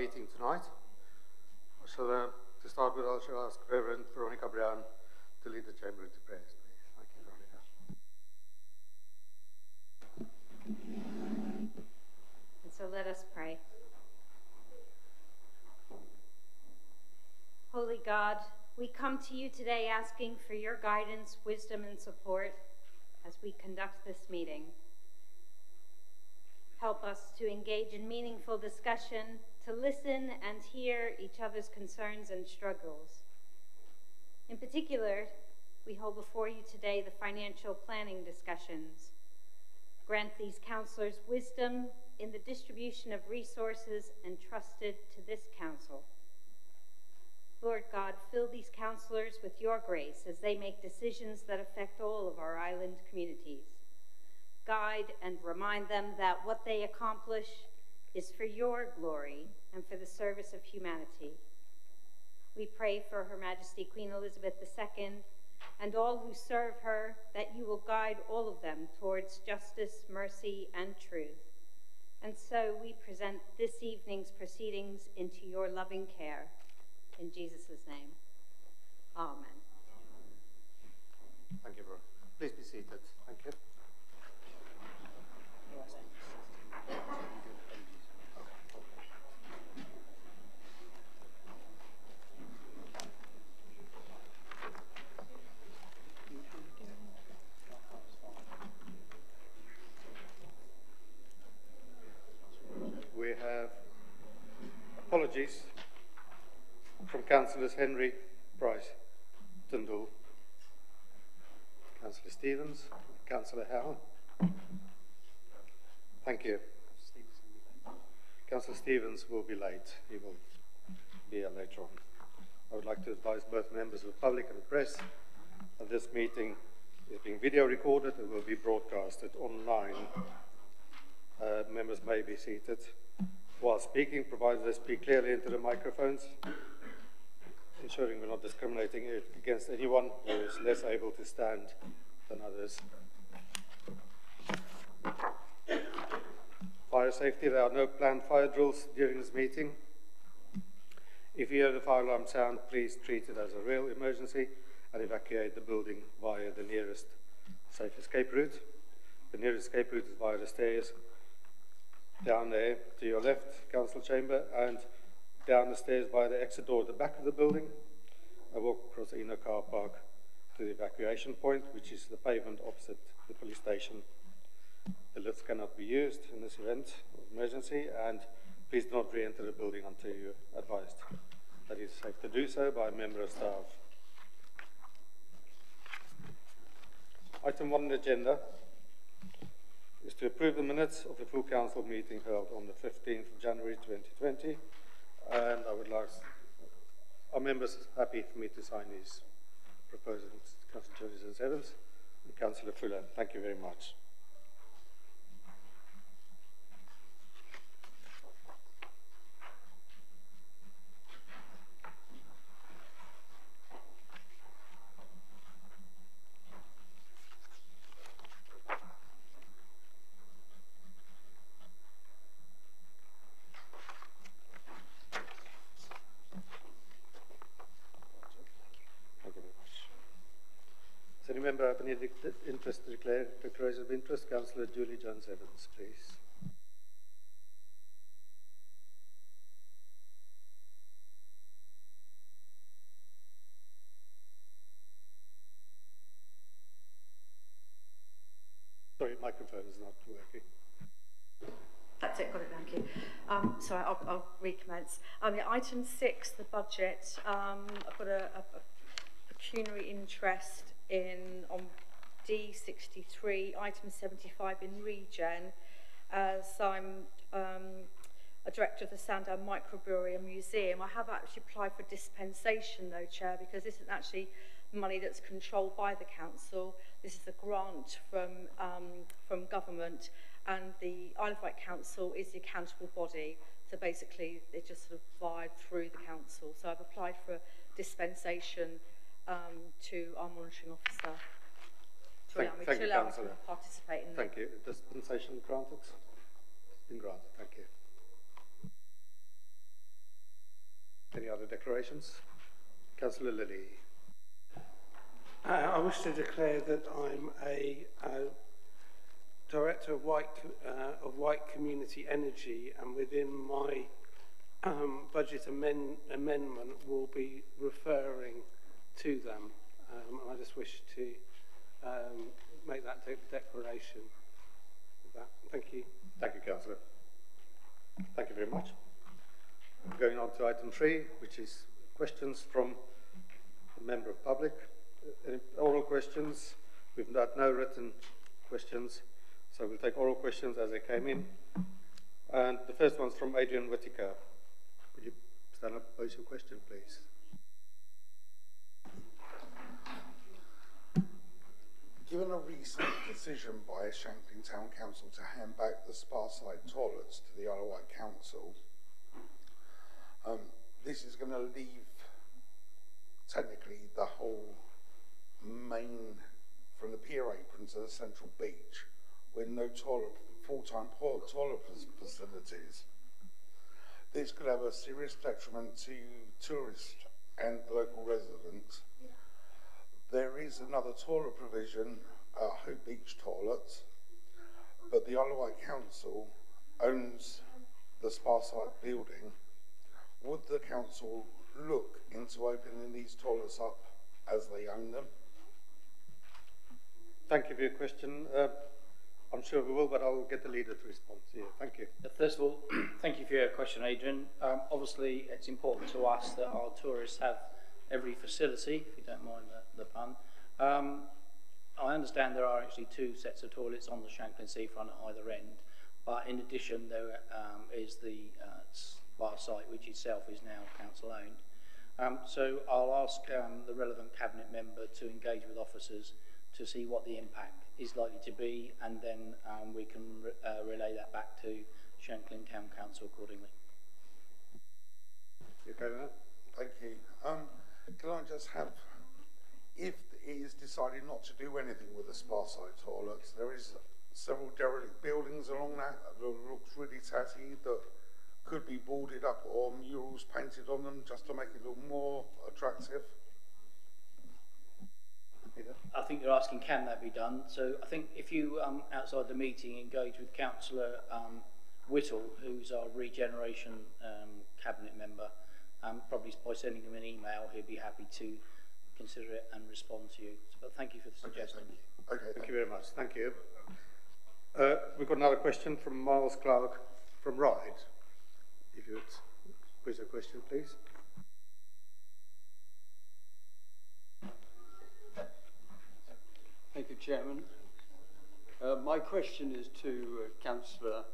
meeting tonight. Shall, uh, to start with, I shall ask Reverend Veronica Brown to lead the chamber into please. Thank you, Veronica. And so let us pray. Holy God, we come to you today asking for your guidance, wisdom, and support as we conduct this meeting. Help us to engage in meaningful discussion, to listen and hear each other's concerns and struggles. In particular, we hold before you today the financial planning discussions. Grant these counselors wisdom in the distribution of resources entrusted to this council. Lord God, fill these counselors with your grace as they make decisions that affect all of our island communities. Guide and remind them that what they accomplish is for your glory and for the service of humanity. We pray for Her Majesty Queen Elizabeth II and all who serve her that you will guide all of them towards justice, mercy, and truth. And so we present this evening's proceedings into your loving care. In Jesus' name, amen. Thank you, Veronica. Please be seated. Thank you. We have apologies from Councillors Henry, Bryce, Tyndall, Councillor Stevens, Councillor Howe. Thank you. Councillor Stevens will be late. He will be here later on. I would like to advise both members of the public and the press that this meeting is being video recorded and will be broadcasted online. Uh, members may be seated while speaking, provided they speak clearly into the microphones, ensuring we're not discriminating against anyone who is less able to stand than others. Fire safety, there are no planned fire drills during this meeting. If you hear the fire alarm sound, please treat it as a real emergency and evacuate the building via the nearest safe escape route. The nearest escape route is via the stairs down there to your left, council chamber, and down the stairs by the exit door at the back of the building. I walk across the inner car park to the evacuation point, which is the pavement opposite the police station. The lifts cannot be used in this event of emergency, and please do not re-enter the building until you're advised that it is safe to do so by a member of staff. Item one on the agenda is to approve the minutes of the full council meeting held on the 15th of January 2020. And I would like, are members happy for me to sign these proposals? Councillor Jones Evans and Councillor Fuller, thank you very much. Thank you very much. Does any member have any dec- interest to declare declaration of interest? Councillor Julie Jones Evans, please. Sorry, microphone is not working. That's it, got it, thank you. Um, sorry, I'll, I'll recommence. Um, yeah, item six, the budget. Um, I've got a, a, a pecuniary interest in on D63, item 75 in Regen, as uh, I'm um, a director of the Sandown Microbrewery and Museum. I have actually applied for dispensation though, Chair, because this isn't actually money that's controlled by the council. This is a grant from, um, from government and the Isle of Wight Council is the accountable body. So basically they just sort of applied through the council. So I've applied for dispensation um, to our monitoring officer. Thank- allow thank to you, allow Councillor. to participate in Thank you. Dispensation granted? It's Been granted, thank you. Any other declarations. Councillor Lilly. Uh, I wish to declare that I'm a uh, director of Wight uh, of Wight Community Energy, and within my um, budget amend- amendment, will be referring to them. Um, and I just wish to um, make that de- declaration. That. Thank you. Thank you, Councillor. Thank you very much. Going on to item three, which is questions from the member of public. Uh, Any oral questions? We've got no written questions, so we'll take oral questions as they came in. And the first one's from Adrian Whittaker. Could you stand up, pose your question, please? Given a recent decision by Shanklin Town Council to hand back the Sparside toilets to the Isle of Council, um, this is going to leave technically the whole main from the pier apron to the central beach with no toilet, full-time toilet facilities. This could have a serious detriment to tourists and local residents. There is another toilet provision, uh, Hope Beach toilets, but the Isle of Wight Council owns the Sparside building. Would the council look into opening these toilets up as they own them? Thank you for your question. Uh, I'm sure we will, but I'll get the leader to respond to you. Thank you. First of all, thank you for your question, Adrian. Um, obviously, it's important to us that our tourists have every facility, if you don't mind the, the pun. Um, I understand there are actually two sets of toilets on the Shanklin seafront at either end, but in addition, there um, is the uh, spa site, which itself is now council owned. Um, so I'll ask um, the relevant cabinet member to engage with officers to see what the impact is likely to be, and then um, we can re- uh, relay that back to Shanklin Town Council accordingly. You okay with that? Thank you. Can I just have, if it is decided not to do anything with the Sparside toilets, there is several derelict buildings along that that looks really tatty that could be boarded up or murals painted on them just to make it look more attractive. I think you're asking, can that be done? So I think if you, um, outside the meeting, engage with Councillor um, Whittle, who's our regeneration um, cabinet member, um, probably by sending him an email, he'd be happy to consider it and respond to you. So, but thank you for the Okay, suggestion. thank you. Okay, Thank thank you very much. Thank you. Uh, we've got another question from Miles Clark from Ryde. If you would quiz a question, please. Thank you, Chairman. Uh, my question is to uh, Councillor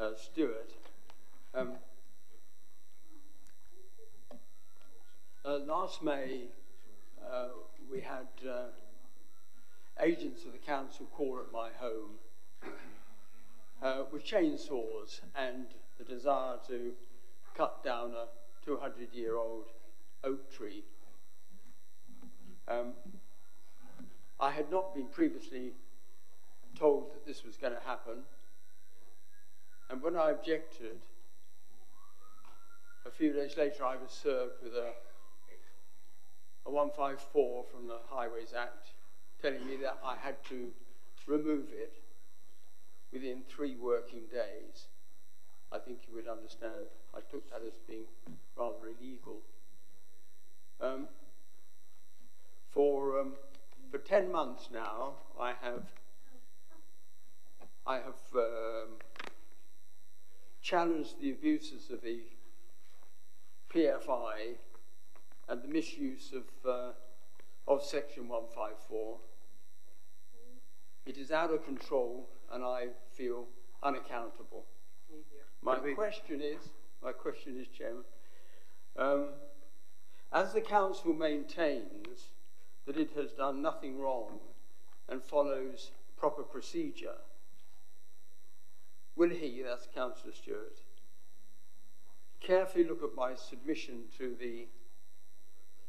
uh, Stewart. Um, uh, last May, uh, we had uh, agents of the council call at my home uh, with chainsaws and the desire to cut down a 200 year old oak tree. Um, I had not been previously told that this was going to happen. And when I objected, a few days later I was served with a, a 154 from the Highways Act telling me that I had to remove it within three working days. I think you would understand. I took that as being rather illegal. Um, for um, for 10 months now, I have, I have um, challenged the abuses of the PFI and the misuse of, uh, of Section 154. It is out of control and I feel unaccountable. My question is, my question is, Chairman, um, as the Council maintains that it has done nothing wrong and follows proper procedure, will he, that's Councillor Stewart, carefully look at my submission to the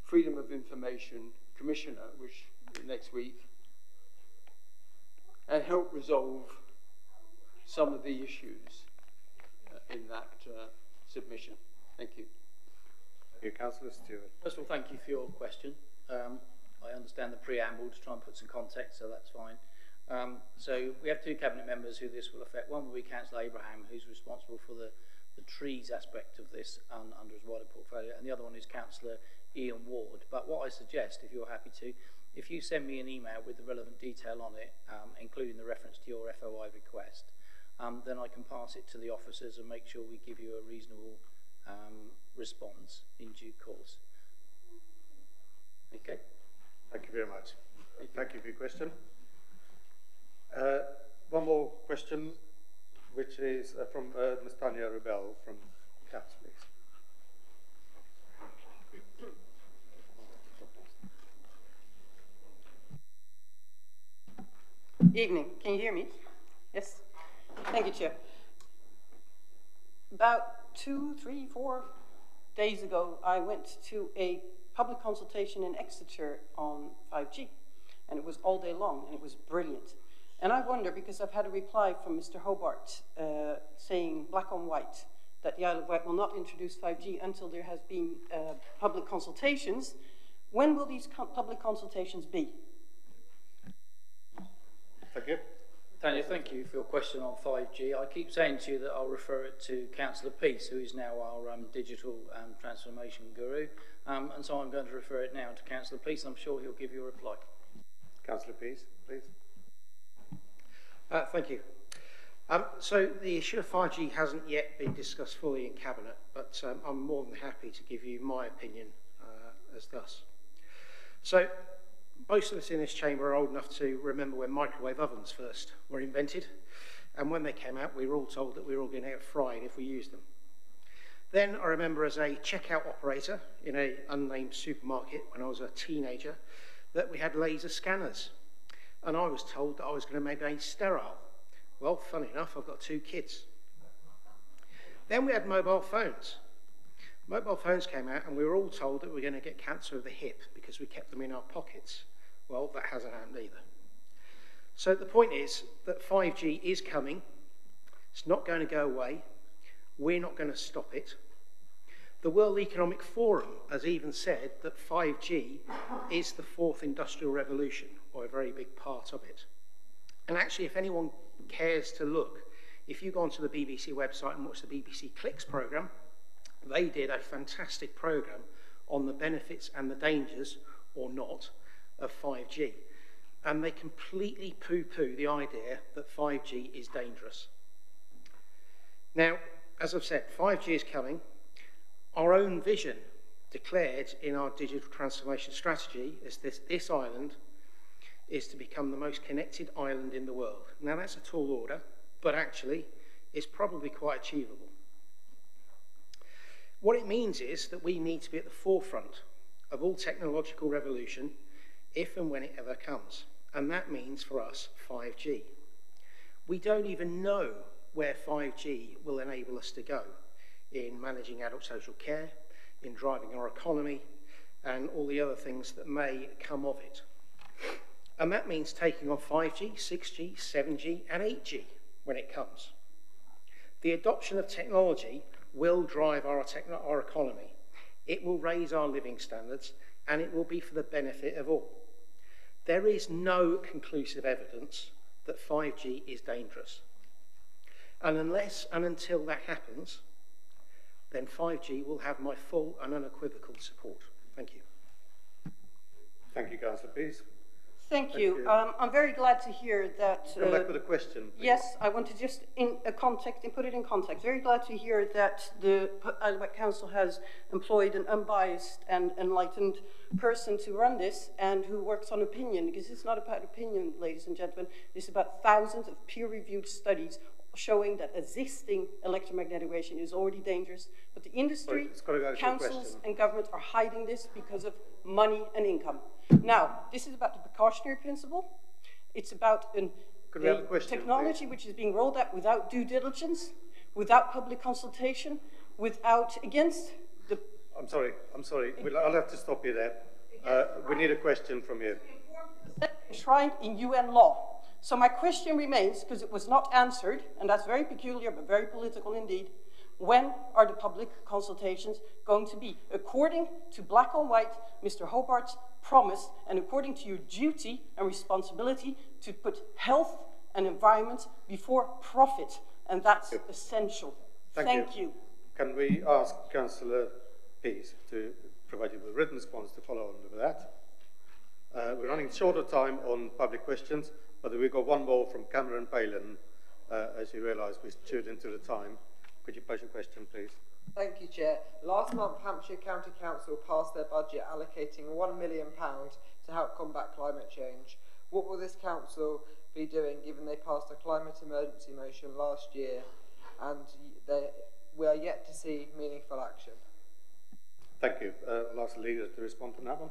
Freedom of Information Commissioner, which next week, and help resolve some of the issues uh, in that uh, submission? Thank you. you, Councillor Stewart. First of all, thank you for your question. Um, I understand the preamble to try and put some context, so that's fine. Um, so we have two cabinet members who this will affect. One will be Councillor Abraham, who's responsible for the, the trees aspect of this um, under his wider portfolio, and the other one is Councillor Ian Ward. But what I suggest, if you're happy to, if you send me an email with the relevant detail on it, um, including the reference to your FOI request, um, then I can pass it to the officers and make sure we give you a reasonable um, response in due course. Okay. Thank you very much. Thank you for your question. Uh, one more question, which is uh, from uh, Ms. Tanya Rebel from CAPS, please. Evening. Can you hear me? Yes. Thank you, Chair. About two, three, four days ago, I went to a public consultation in Exeter on 5G, and it was all day long, and it was brilliant. And I wonder, because I've had a reply from Mr. Hobart uh, saying black on white that the Isle of Wight will not introduce 5G until there has been uh, public consultations, when will these co public consultations be? Thank you. Tanya, thank you for your question on 5G. I keep saying to you that I'll refer it to Councillor Peace, who is now our um, digital um, transformation guru. Um, and so I'm going to refer it now to Councillor Peace. I'm sure he'll give you a reply. Councillor Peace, please. Uh, thank you. Um, so the issue of 5G hasn't yet been discussed fully in Cabinet, but um, I'm more than happy to give you my opinion uh, as thus. So most of us in this chamber are old enough to remember when microwave ovens first were invented. And when they came out, we were all told that we were all going to get fried if we used them. Then I remember as a checkout operator in an unnamed supermarket when I was a teenager that we had laser scanners. And I was told that I was going to make me sterile. Well, funny enough, I've got two kids. Then we had mobile phones. Mobile phones came out and we were all told that we were going to get cancer of the hip because we kept them in our pockets. Well, that hasn't happened either. So the point is that 5G is coming. It's not going to go away. We're not going to stop it. The World Economic Forum has even said that 5G is the fourth industrial revolution, or a very big part of it. And actually, if anyone cares to look, if you go onto the BBC website and watch the BBC Clicks programme, they did a fantastic programme on the benefits and the dangers, or not, of 5G. And they completely poo poo the idea that 5G is dangerous. Now, as I've said, 5G is coming. Our own vision declared in our digital transformation strategy is this, this island is to become the most connected island in the world. Now, that's a tall order, but actually, it's probably quite achievable. What it means is that we need to be at the forefront of all technological revolution if and when it ever comes. And that means for us 5G. We don't even know where 5G will enable us to go in managing adult social care, in driving our economy, and all the other things that may come of it. And that means taking on 5G, 6G, 7G, and 8G when it comes. The adoption of technology will drive our, our economy. It will raise our living standards, and it will be for the benefit of all. There is no conclusive evidence that 5G is dangerous. And unless and until that happens, then 5G will have my full and unequivocal support. Thank you. Thank you, Councillor Pease. Thank, you. Um, I'm very glad to hear that. Come uh, back with a question. please. Yes, I want to just in a context and put it in context. Very glad to hear that the Isle Council has employed an unbiased and enlightened person to run this and who works on opinion because it's not about opinion, ladies and gentlemen. It's about thousands of peer-reviewed studies showing that existing electromagnetic radiation is already dangerous, but the industry, Sorry, it's gotta go to your councils, and governments are hiding this because of money and income. Now, this is about the precautionary principle. It's about an, Could we have a question, technology which is being rolled out without due diligence, without public consultation, without, against the I'm sorry, I'm sorry. We'll, I'll have to stop you there. Uh, we need a question from you. enshrined in UN law. So my question remains, because it was not answered, and that's very peculiar but very political indeed, when are the public consultations going to be? According to black on white, Mr. Hobart's promise, and according to your duty and responsibility to put health and environment before profit, and that's essential. Thank Thank you. you. Can we ask Councillor Peace to provide you with a written response to follow on with that? Uh, we're running short of time on public questions, but we've got one more from Cameron Palin. Uh, as you realise, we've chewed into the time. Could you pose your question, please? Thank you, Chair. Last month, Hampshire County Council passed their budget allocating £1 million to help combat climate change. What will this council be doing given they passed a climate emergency motion last year and they, we are yet to see meaningful action? Thank you. Uh, I'll ask the leader to respond to that one.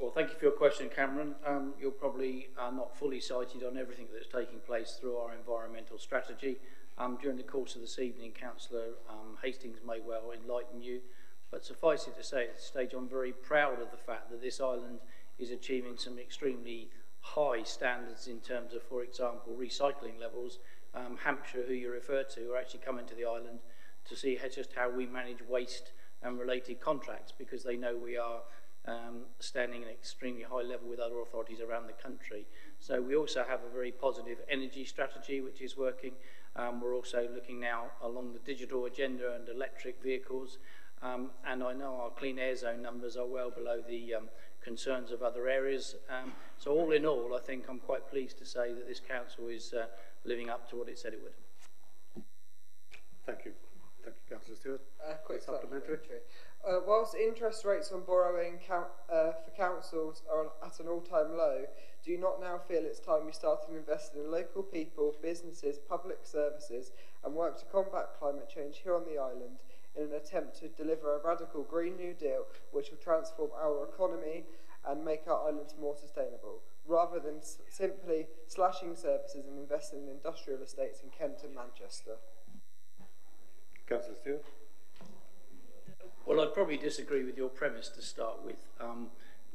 Well, thank you for your question, Cameron. Um, you're probably uh, not fully sighted on everything that's taking place through our environmental strategy. Um, during the course of this evening, Councillor um, Hastings may well enlighten you, but suffice it to say at this stage, I'm very proud of the fact that this island is achieving some extremely high standards in terms of, for example, recycling levels. Um, Hampshire, who you refer to, are actually coming to the island to see just how we manage waste and related contracts because they know we are um, standing at an extremely high level with other authorities around the country. So we also have a very positive energy strategy which is working. Um, we're also looking now along the digital agenda and electric vehicles. Um, and I know our clean air zone numbers are well below the um, concerns of other areas. Um, so all in all, I think I'm quite pleased to say that this council is uh, living up to what it said it would. Thank you. Thank you, Councillor Stewart. Uh, quick supplementary. supplementary. Uh, whilst interest rates on borrowing count, uh, for councils are at an all-time low, do you not now feel it's time you started investing in local people, businesses, public services and work to combat climate change here on the island in an attempt to deliver a radical Green New Deal which will transform our economy and make our islands more sustainable, rather than simply slashing services and investing in industrial estates in Kent and Manchester? Councillor Stewart. Well, I'd probably disagree with your premise to start with. Um,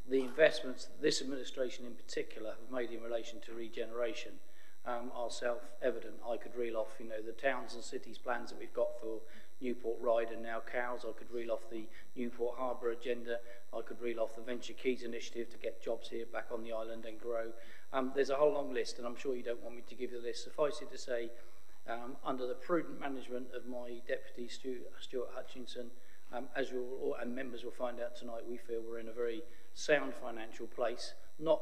the investments that this administration in particular have made in relation to regeneration um, are self-evident. I could reel off, you know, the towns and cities plans that we've got for Newport Ryde and now Cowes. I could reel off the Newport Harbour agenda. I could reel off the Venture Quays initiative to get jobs here back on the island and grow. Um, there's a whole long list, and I'm sure you don't want me to give you the list. Suffice it to say, um, under the prudent management of my deputy Stuart, Stuart Hutchinson, um, as you all, and members will find out tonight, we feel we're in a very sound financial place, not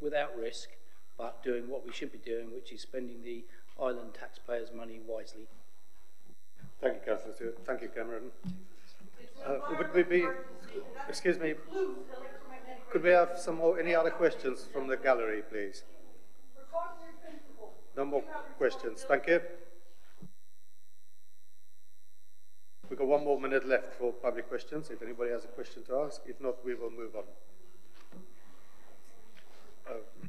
without risk, but doing what we should be doing, which is spending the island taxpayers' money wisely. Thank you, Councillor Stewart. Thank you, Cameron. Uh, would we be, excuse me, could we have some more, any other questions from the gallery, please? No more questions. Thank you. We've got one more minute left for public questions, if anybody has a question to ask. If not, we will move on. Uh,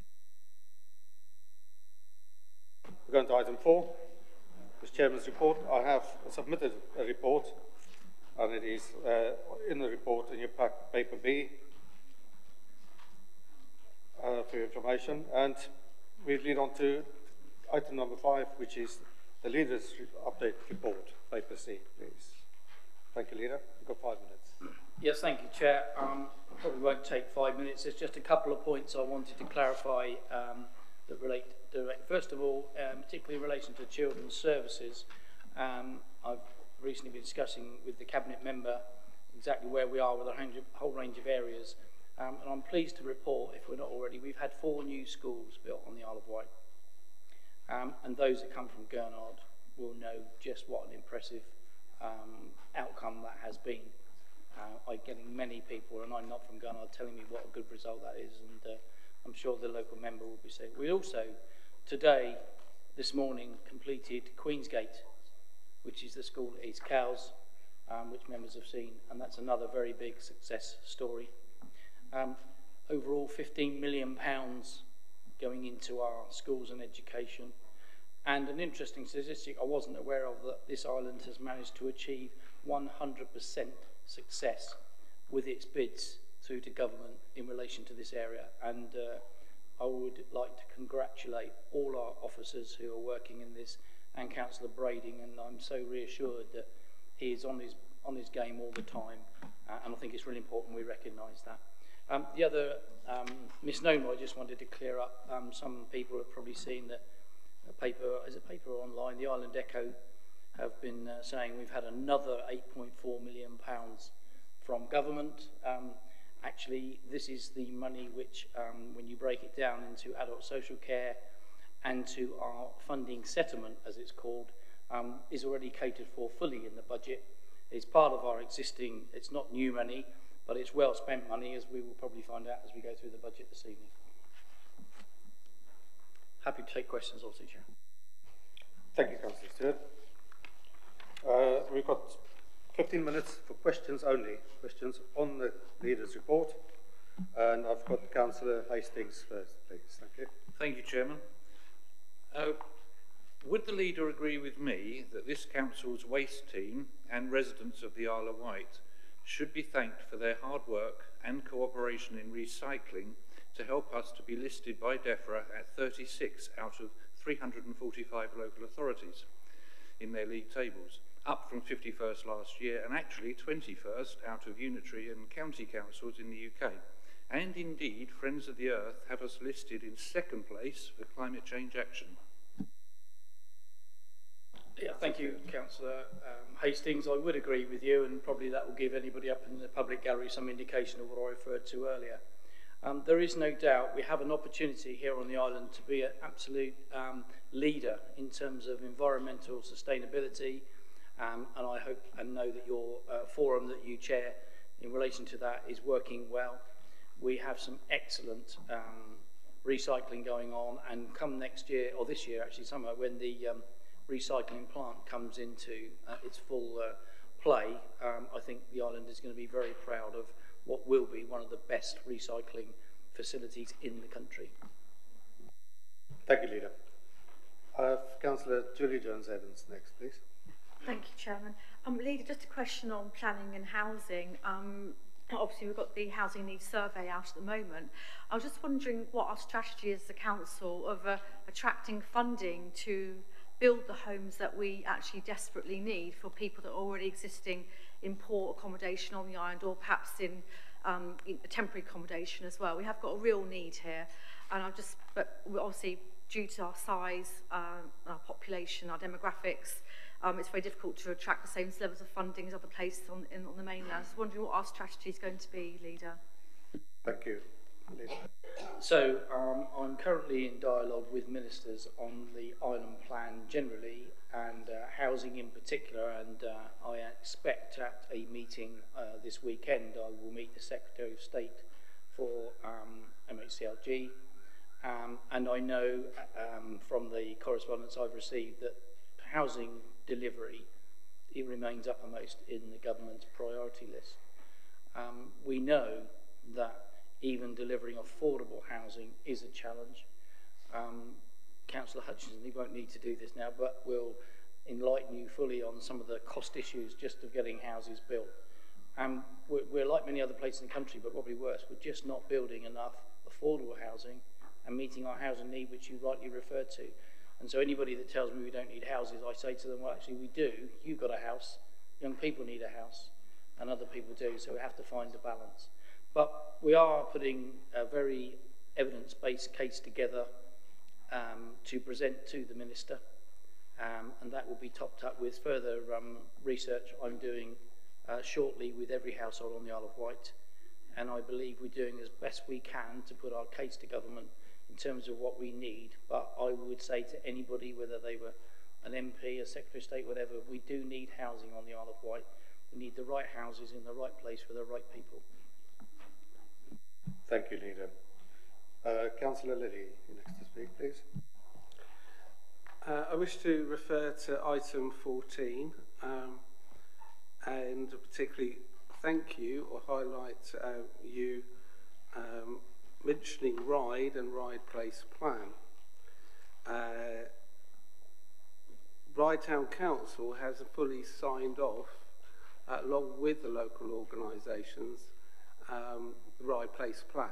we're going to item four. This chairman's report. I have submitted a report, and it is uh, in the report in your pack, paper B uh, for your information. And we lead on to item number five, which is the leader's update report, paper C, please. Thank you, leader. You've got five minutes. Yes, thank you, Chair. Um, probably won't take five minutes. There's just a couple of points I wanted to clarify um, that relate direct. First of all, um, particularly in relation to children's services, um, I've recently been discussing with the Cabinet member exactly where we are with a whole range of areas. Um, and I'm pleased to report, if we're not already, we've had four new schools built on the Isle of Wight. Um, and those that come from Gurnard will know just what an impressive um, outcome that has been. Uh, I'm getting many people, and I'm not from Ghana, telling me what a good result that is, and uh, I'm sure the local member will be saying. We also, today, this morning, completed Queensgate, which is the school that eats cows, um, which members have seen, and that's another very big success story. Um, overall, 15 million pounds going into our schools and education. And an interesting statistic I wasn't aware of that this island has managed to achieve 100% success with its bids through to government in relation to this area. And uh, I would like to congratulate all our officers who are working in this and Councillor Brading, and I'm so reassured that he is on his, on his game all the time, uh, and I think it's really important we recognise that. Um, the other um, misnomer I just wanted to clear up, um, some people have probably seen that a paper, is it paper online, the Island Echo have been uh, saying we've had another 8.4 million pounds from government. Um, actually, this is the money which, um, when you break it down into adult social care and to our funding settlement, as it's called, um, is already catered for fully in the budget. It's part of our existing, it's not new money, but it's well spent money, as we will probably find out as we go through the budget this evening. Happy to take questions also, Chair. Thank you, Councillor Stewart. Uh, we've got 15 minutes for questions only, questions on the leader's report. And I've got Councillor Hastings first, please. Thank you. Thank you, Chairman. Uh, would the leader agree with me that this council's waste team and residents of the Isle of Wight should be thanked for their hard work and cooperation in recycling to help us to be listed by DEFRA at 36 out of 345 local authorities in their league tables, up from 51st last year and actually 21st out of unitary and county councils in the UK. And indeed, Friends of the Earth have us listed in second place for climate change action. Yeah, thank you, Councillor um, Hastings. I would agree with you, and probably that will give anybody up in the public gallery some indication of what I referred to earlier. Um, there is no doubt we have an opportunity here on the island to be an absolute um, leader in terms of environmental sustainability, um, and I hope and know that your uh, forum that you chair in relation to that is working well. We have some excellent um, recycling going on, and come next year, or this year actually, summer, when the um, recycling plant comes into uh, its full uh, play, um, I think the island is going to be very proud of what will be one of the best recycling facilities in the country. Thank you, Leader. Uh, Councillor Julie Jones-Evans next, please. Thank you, Chairman. Um, Leader, just a question on planning and housing. Um, obviously we've got the housing needs survey out at the moment. I was just wondering what our strategy is as a council of uh, attracting funding to build the homes that we actually desperately need for people that are already existing in poor accommodation on the island or perhaps in, um, in temporary accommodation as well. We have got a real need here. And I've just, but obviously due to our size, uh, our population, our demographics, um, it's very difficult to attract the same levels of funding as other places on, in, on the mainland. So I was wondering what our strategy is going to be, Leader. Thank you. So um, I'm currently in dialogue with ministers on the island plan generally and uh, housing in particular and uh, I expect at a meeting uh, this weekend I will meet the Secretary of State for um, MHCLG um, and I know um, from the correspondence I've received that housing delivery it remains uppermost in the government's priority list. Um, we know that even delivering affordable housing is a challenge. Um, Councillor Hutchinson, he won't need to do this now, but we'll enlighten you fully on some of the cost issues just of getting houses built. And we're, we're like many other places in the country, but probably worse, we're just not building enough affordable housing and meeting our housing need, which you rightly referred to. And so anybody that tells me we don't need houses, I say to them, well, actually we do. You've got a house. Young people need a house. And other people do. So we have to find a balance. But we are putting a very evidence-based case together um, to present to the Minister. Um, and that will be topped up with further um, research I'm doing uh, shortly with every household on the Isle of Wight. And I believe we're doing as best we can to put our case to government in terms of what we need. But I would say to anybody, whether they were an MP, a Secretary of State, whatever, we do need housing on the Isle of Wight. We need the right houses in the right place for the right people. Thank you, Leader. Uh, Councillor you next to speak, please. Uh, I wish to refer to item 14 um, and particularly thank you or highlight uh, you um, mentioning Ryde and Ryde Place Plan. Uh, Town Council has fully signed off, uh, along with the local organisations, um, the Ryde Place Plan.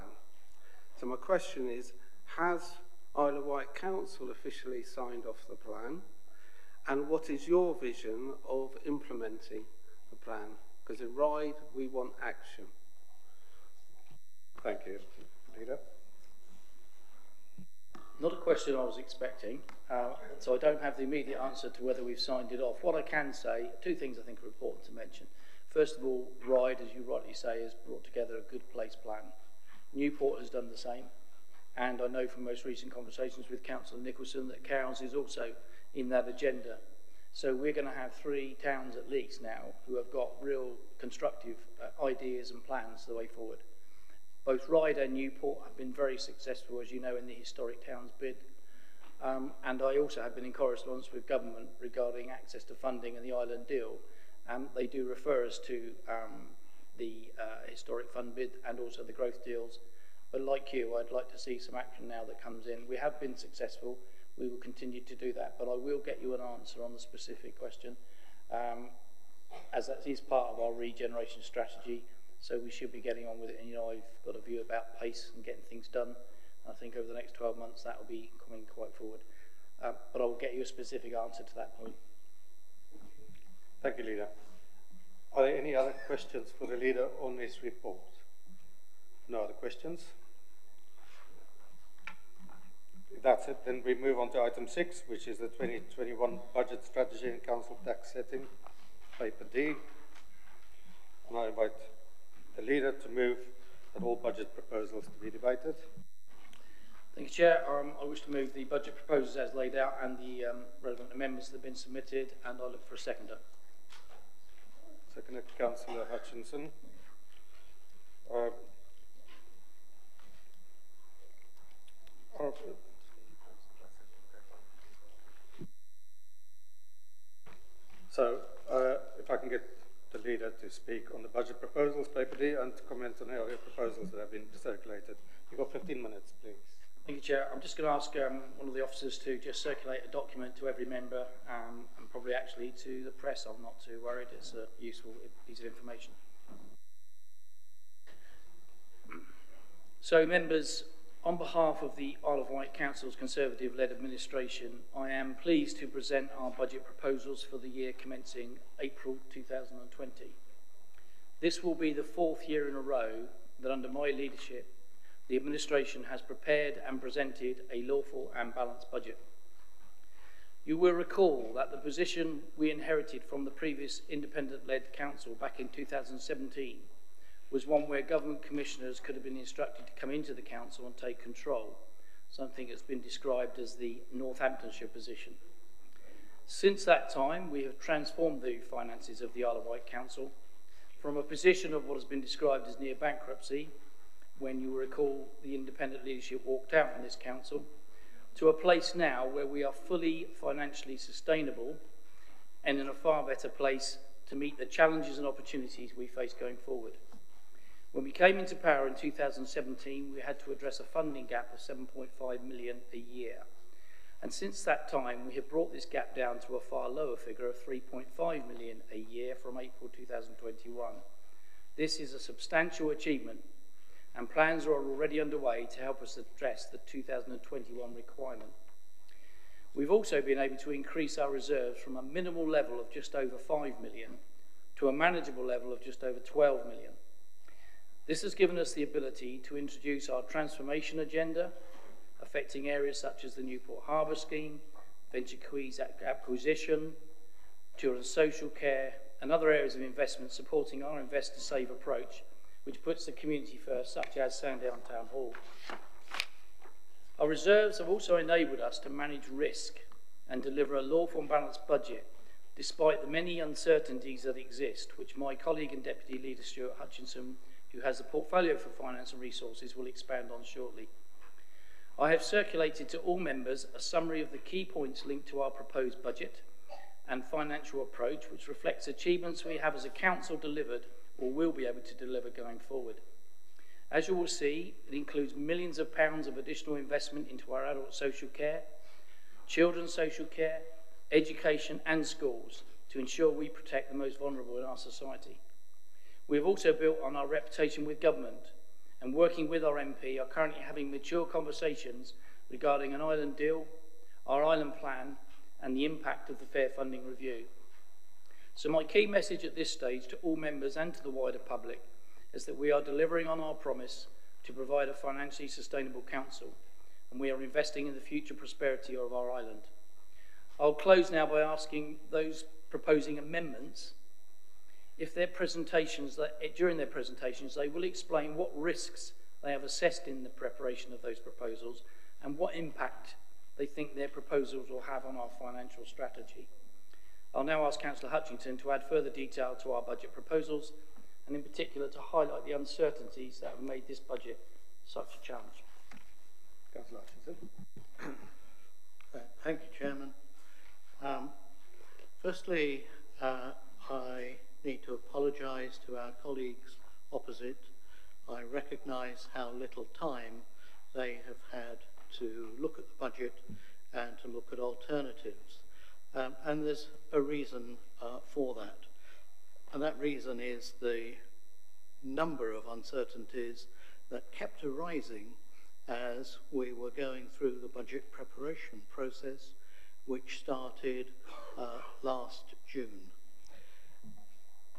So my question is, has Isle of Wight Council officially signed off the plan? and what is your vision of implementing the plan? Because in Ryde, we want action. Thank you. Leader? Not a question I was expecting, uh, so I don't have the immediate answer to whether we've signed it off. What I can say, two things I think are important to mention. First of all, Ryde, as you rightly say, has brought together a good place plan. Newport has done the same, and I know from most recent conversations with Councillor Nicholson that Cowes is also in that agenda. So we're going to have three towns at least now who have got real constructive uh, ideas and plans the way forward. Both Ryde and Newport have been very successful, as you know, in the Historic Towns bid. Um, and I also have been in correspondence with government regarding access to funding and the island deal. Um, they do refer us to um, the uh, historic fund bid and also the growth deals. But like you, I'd like to see some action now that comes in. We have been successful. We will continue to do that. But I will get you an answer on the specific question, um, as that is part of our regeneration strategy. So we should be getting on with it. And, you know, I've got a view about pace and getting things done. I think over the next 12 months that will be coming quite forward. Uh, but I will get you a specific answer to that point. Thank you, Leader. Are there any other questions for the Leader on this report? No other questions? If that's it, then we move on to item six, which is the 2021 budget strategy and council tax setting, paper D. And I invite the leader to move that all budget proposals to be debated. Thank you, Chair. Um, I wish to move the budget proposals as laid out and the um, relevant amendments that have been submitted, and I look for a seconder. Seconded, Councillor Hutchinson. Uh, uh, so, uh, if I can get the leader to speak on the budget proposals, paper D, and to comment on earlier proposals that have been circulated. You've got 15 minutes, please. Thank you, Chair. I'm just going to ask um, one of the officers to just circulate a document to every member um, and probably actually to the press. I'm not too worried. It's a useful piece of information. So, members, on behalf of the Isle of Wight Council's Conservative-led administration, I am pleased to present our budget proposals for the year commencing April 2020. This will be the fourth year in a row that under my leadership, the administration has prepared and presented a lawful and balanced budget. You will recall that the position we inherited from the previous independent-led council back in 2017 was one where government commissioners could have been instructed to come into the council and take control, something that's been described as the Northamptonshire position. Since that time, we have transformed the finances of the Isle of Wight Council from a position of what has been described as near bankruptcy, when you recall the independent leadership walked out from this council, to a place now where we are fully financially sustainable and in a far better place to meet the challenges and opportunities we face going forward. When we came into power in 2017, we had to address a funding gap of 7.5 million a year. And since that time, we have brought this gap down to a far lower figure of 3.5 million a year from April 2021. This is a substantial achievement, and plans are already underway to help us address the 2021 requirement. We've also been able to increase our reserves from a minimal level of just over 5 million to a manageable level of just over 12 million. This has given us the ability to introduce our transformation agenda, affecting areas such as the Newport Harbour Scheme, venture acquisition, children's social care, and other areas of investment supporting our investor save approach, which puts the community first, such as Sandown Town Hall. Our reserves have also enabled us to manage risk and deliver a lawful and balanced budget, despite the many uncertainties that exist, which my colleague and Deputy Leader Stuart Hutchinson who has a portfolio for finance and resources, will expand on shortly. I have circulated to all members a summary of the key points linked to our proposed budget and financial approach, which reflects achievements we have as a council delivered or will be able to deliver going forward. As you will see, it includes millions of pounds of additional investment into our adult social care, children's social care, education and schools to ensure we protect the most vulnerable in our society. We have also built on our reputation with government and working with our MP are currently having mature conversations regarding an island deal, our island plan and the impact of the Fair Funding Review. So my key message at this stage to all members and to the wider public is that we are delivering on our promise to provide a financially sustainable council and we are investing in the future prosperity of our island. I'll close now by asking those proposing amendments if their presentations, that, eh, during their presentations, they will explain what risks they have assessed in the preparation of those proposals and what impact they think their proposals will have on our financial strategy. I'll now ask Councillor Hutchinson to add further detail to our budget proposals and in particular to highlight the uncertainties that have made this budget such a challenge. Councillor Hutchinson. Uh, thank you, Chairman. Um, firstly, uh, I need to apologise to our colleagues opposite. I recognise how little time they have had to look at the budget and to look at alternatives. Um, and there's a reason uh, for that. And that reason is the number of uncertainties that kept arising as we were going through the budget preparation process, which started uh, last June.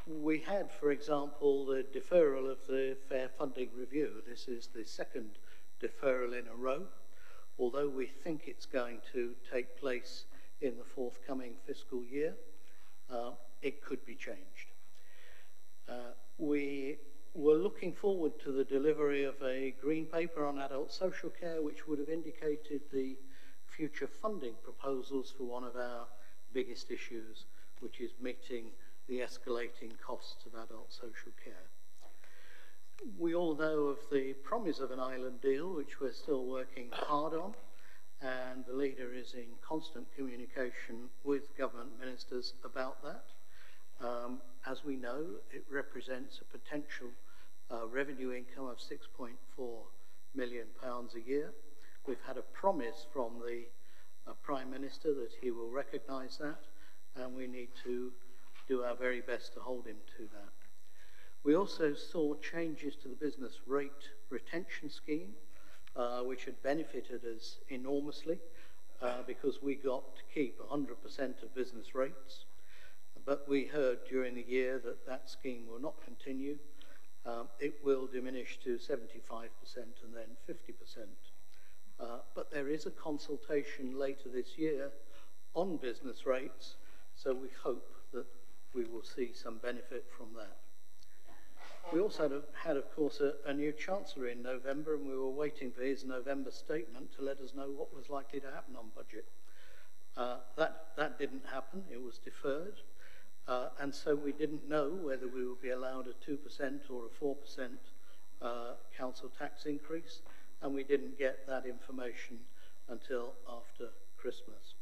We had, for example, the deferral of the Fair Funding Review. This is the second deferral in a row, although we think it's going to take place in the forthcoming fiscal year, uh, it could be changed. Uh, we were looking forward to the delivery of a green paper on adult social care, which would have indicated the future funding proposals for one of our biggest issues, which is meeting the escalating costs of adult social care. We all know of the promise of an island deal, which we're still working hard on, and the leader is in constant communication with government ministers about that. Um, as we know, it represents a potential uh, revenue income of 6.4 million pounds a year. We've had a promise from the uh, Prime Minister that he will recognise that, and we need to do our very best to hold him to that. We also saw changes to the business rate retention scheme, uh, which had benefited us enormously uh, because we got to keep 100% of business rates. But we heard during the year that that scheme will not continue. Um, it will diminish to 75% and then 50%. Uh, but there is a consultation later this year on business rates, so we hope that we will see some benefit from that. We also had, had of course, a, a, new Chancellor in November, and we were waiting for his November statement to let us know what was likely to happen on budget. Uh, that, that didn't happen, it was deferred, uh, and so we didn't know whether we would be allowed a 2% or a 4% uh, council tax increase, and we didn't get that information until after Christmas.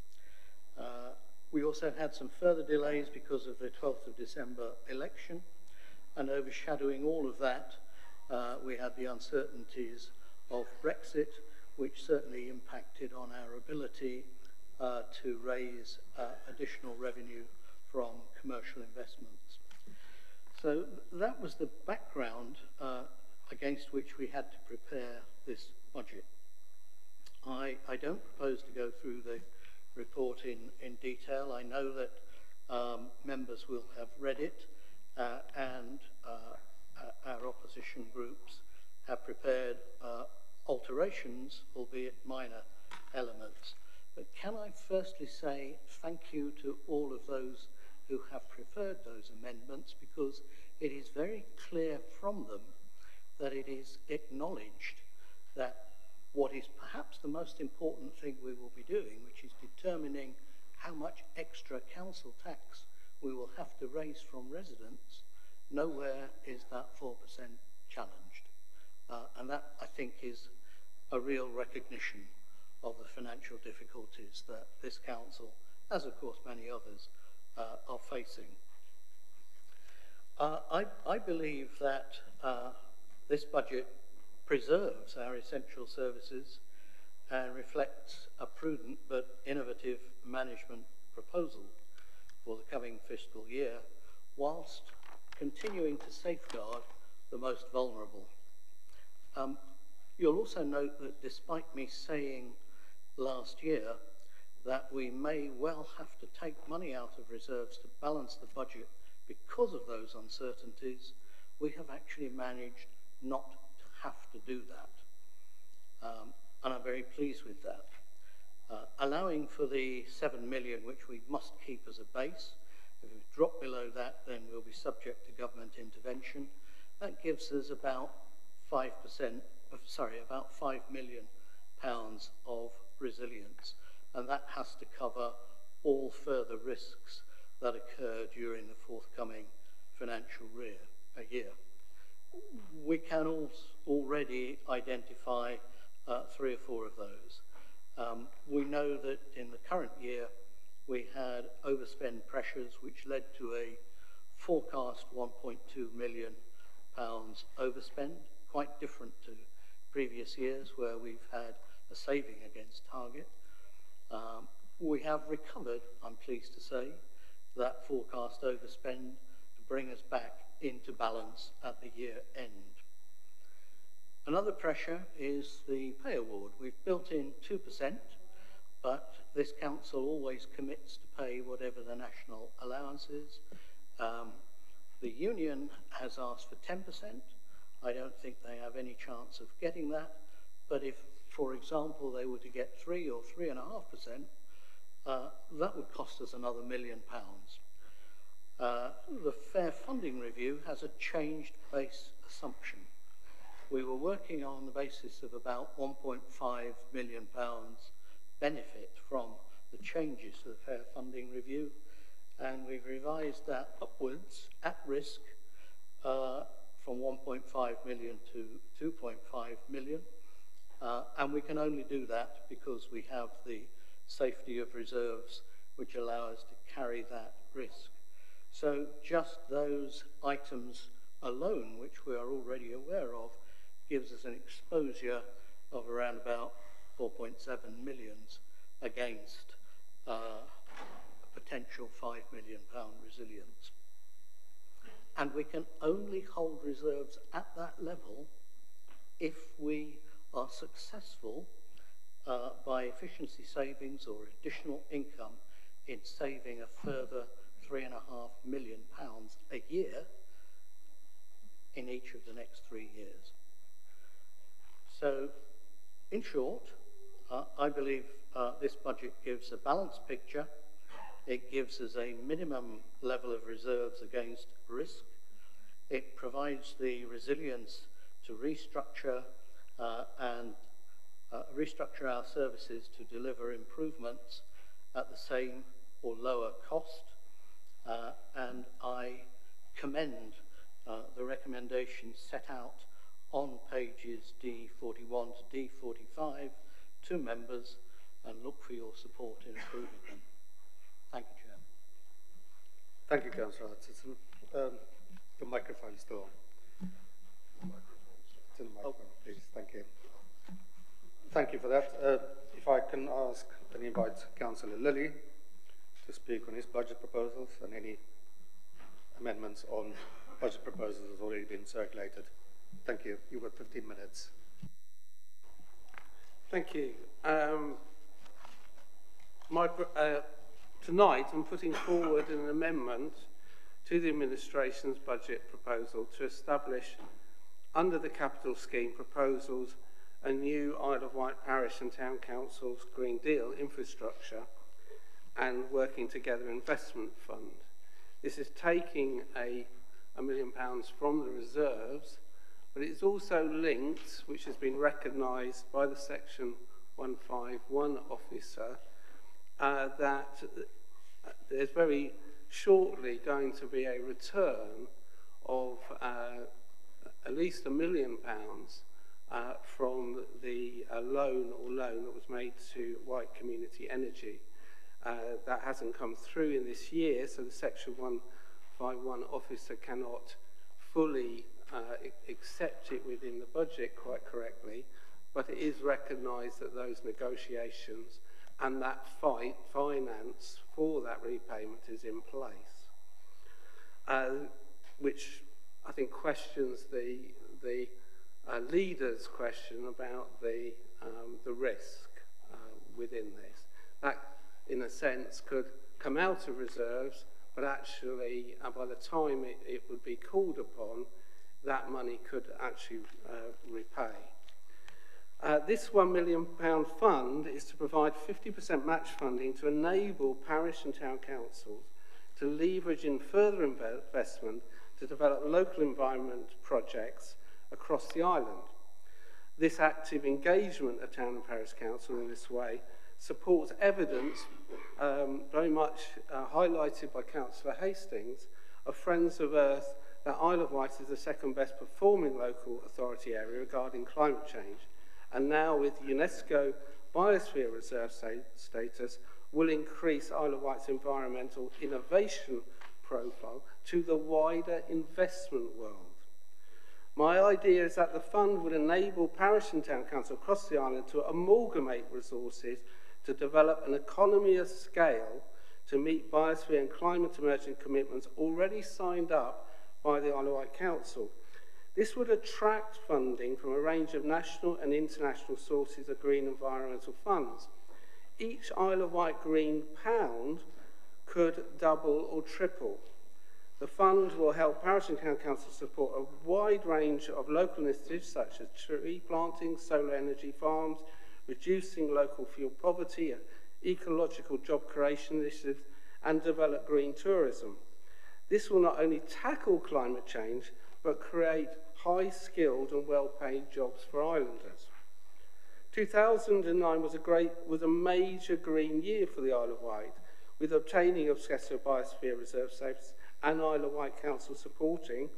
Uh, we also had some further delays because of the 12th of December election, and overshadowing all of that, uh, we had the uncertainties of Brexit, which certainly impacted on our ability uh, to raise uh, additional revenue from commercial investments. So that was the background uh, against which we had to prepare this budget. I, I don't propose to go through the report in, in detail. I know that um, members will have read it and uh, uh, our opposition groups have prepared uh, alterations, albeit minor elements. But can I firstly say thank you to all of those who have preferred those amendments because it is very clear from them that it is acknowledged that what is perhaps the most important thing we will be doing, which is determining how much extra council tax we will have to raise from residents, nowhere is that 4% challenged. Uh, and that, I think, is a real recognition of the financial difficulties that this council, as of course many others, uh, are facing. Uh, I, I, believe that uh, this budget preserves our essential services and reflects a prudent but innovative management proposal for the coming fiscal year, whilst continuing to safeguard the most vulnerable. Um, you'll also note that despite me saying last year that we may well have to take money out of reserves to balance the budget because of those uncertainties, we have actually managed not to have to do that. Um, and I'm very pleased with that. Uh, allowing for the 7 million, which we must keep as a base. If we drop below that, then we'll be subject to government intervention. That gives us about 5%, of, sorry, about 5 million pounds of resilience. And that has to cover all further risks that occur during the forthcoming financial year. We can already identify uh, three or four of those. Um, we know that in the current year we had overspend pressures which led to a forecast 1.2 million pounds overspend, quite different to previous years where we've had a saving against target. Um, we have recovered, I'm pleased to say, that forecast overspend to bring us back into balance at the year end. Another pressure is the pay award. We've built in 2%, but this council always commits to pay whatever the national allowance is. Um, the union has asked for 10%. I don't think they have any chance of getting that. But if, for example, they were to get 3 or 3.5%, uh, that would cost us another million pounds. Uh, the fair funding review has a changed base assumption. We were working on the basis of about 1.5 million pounds benefit from the changes to the fair funding review, and we've revised that upwards at risk uh, from 1.5 million to 2.5 million. Uh, and we can only do that because we have the safety of reserves which allow us to carry that risk. So just those items alone, which we are already aware of, gives us an exposure of around about 4.7 millions against uh, a potential 5 million pound resilience. And we can only hold reserves at that level if we are successful uh, by efficiency savings or additional income in saving a further three and a half million pounds a year in each of the next three years. So, in short, uh, I believe uh, this budget gives a balanced picture. It gives us a minimum level of reserves against risk. It provides the resilience to restructure uh, and uh, restructure our services to deliver improvements at the same or lower cost. Uh, and I commend uh, the recommendations set out on pages D41 to D45 to members and look for your support in approving them. Thank you, Chair. Thank you, Councillor Hutchinson. Um, the microphone is still on. It's in the microphone, oh. please. Thank you. Thank you for that. Uh, if I can ask and invite Councillor Lilley to speak on his budget proposals and any amendments on budget proposals has already been circulated. Thank you. You've got 15 minutes. Thank you. Um, my, uh, tonight I'm putting forward an amendment to the administration's budget proposal to establish under the capital scheme proposals a new Isle of Wight Parish and Town Council's Green Deal infrastructure and working together investment fund. This is taking a, a million pounds from the reserves but it's also linked, which has been recognised by the Section 151 officer, uh, that there's very shortly going to be a return of uh, at least a million pounds uh, from the uh, loan or loan that was made to Wight Community Energy. Uh, that hasn't come through in this year, so the Section 151 officer cannot fully accept it within the budget quite correctly, but it is recognised that those negotiations and that fight, finance for that repayment is in place, uh, which I think questions the, the uh, leader's question about the, um, the risk uh, within this. That in a sense, could come out of reserves, but actually, uh, by the time it, it would be called upon, that money could actually uh, repay. Uh, this £1 million fund is to provide 50% match funding to enable parish and town councils to leverage in further investment to develop local environment projects across the island. This active engagement of town and parish council in this way supports evidence um, very much uh, highlighted by Councillor Hastings of Friends of Earth that Isle of Wight is the second best performing local authority area regarding climate change and now with UNESCO Biosphere Reserve status will increase Isle of Wight's environmental innovation profile to the wider investment world. My idea is that the fund would enable parish and town council across the island to amalgamate resources to develop an economy of scale to meet biosphere and climate emerging commitments already signed up by the Isle of Wight Council. This would attract funding from a range of national and international sources of green environmental funds. Each Isle of Wight green pound could double or triple. The fund will help Parish and Town Council support a wide range of local initiatives such as tree planting, solar energy farms, reducing local fuel poverty, ecological job creation initiatives and develop green tourism. This will not only tackle climate change, but create high-skilled and well-paid jobs for islanders. 2009 was a great, was a major green year for the Isle of Wight, with obtaining of UNESCO Biosphere Reserve status and Isle of Wight Council supporting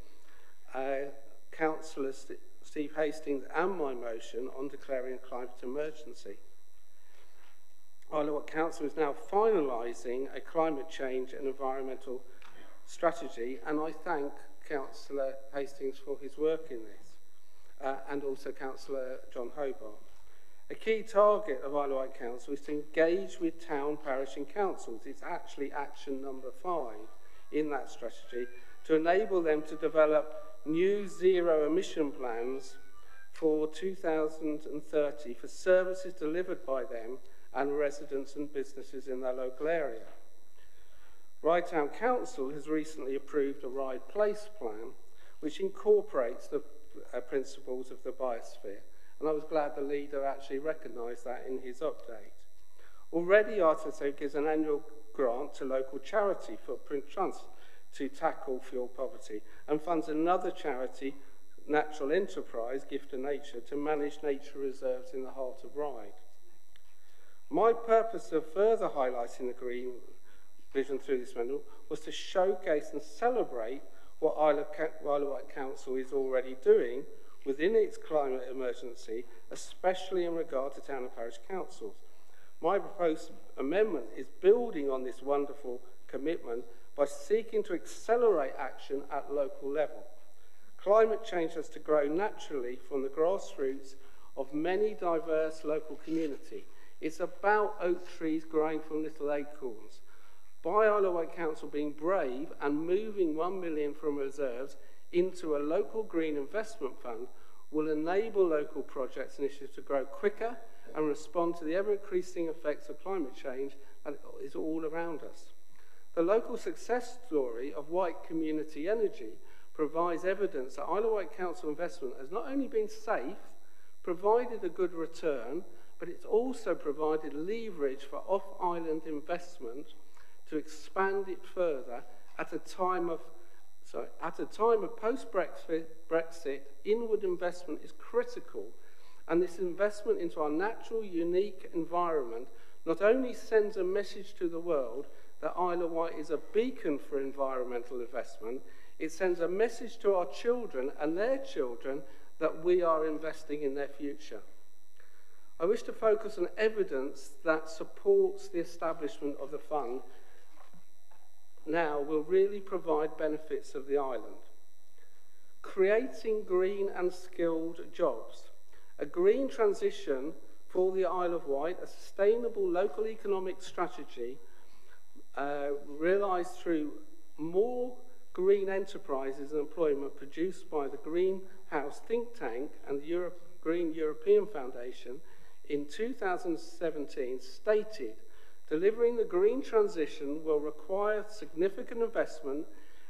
uh, Councillor St Steve Hastings and my motion on declaring a climate emergency. Isle of Wight Council is now finalising a climate change and environmental strategy, and I thank Councillor Hastings for his work in this, uh, and also Councillor John Hobart. A key target of Isle of Wight Council is to engage with town, parish and councils. It's actually action number five in that strategy to enable them to develop new zero emission plans for 2030 for services delivered by them and residents and businesses in their local area. Rytown Council has recently approved a Ride Place plan which incorporates the uh, principles of the biosphere and I was glad the leader actually recognised that in his update. Already Arteto gives an annual grant to local charity Footprint Trust to tackle fuel poverty and funds another charity natural enterprise Gift of Nature to manage nature reserves in the heart of Ryde. My purpose of further highlighting the green vision through this manual was to showcase and celebrate what Isle of, Wight Council is already doing within its climate emergency, especially in regard to town and parish councils. My proposed amendment is building on this wonderful commitment by seeking to accelerate action at local level. Climate change has to grow naturally from the grassroots of many diverse local community. It's about oak trees growing from little acorns. By Isle of Wight Council being brave and moving 1 million from reserves into a local green investment fund will enable local projects and initiatives to grow quicker and respond to the ever-increasing effects of climate change that is all around us. The local success story of Wight Community Energy provides evidence that Isle of Wight Council investment has not only been safe, provided a good return, but it's also provided leverage for off-island investment to expand it further at a time of sorry, at a time of post-Brexit, Brexit, inward investment is critical, and this investment into our natural, unique environment not only sends a message to the world that of Wight is a beacon for environmental investment, it sends a message to our children and their children that we are investing in their future. I wish to focus on evidence that supports the establishment of the fund now will really provide benefits of the island. Creating green and skilled jobs. A green transition for the Isle of Wight, a sustainable local economic strategy uh, realised through more green enterprises and employment produced by the Greenhouse think tank and the Europe, Green European Foundation in 2017 stated Delivering the green transition will require significant investment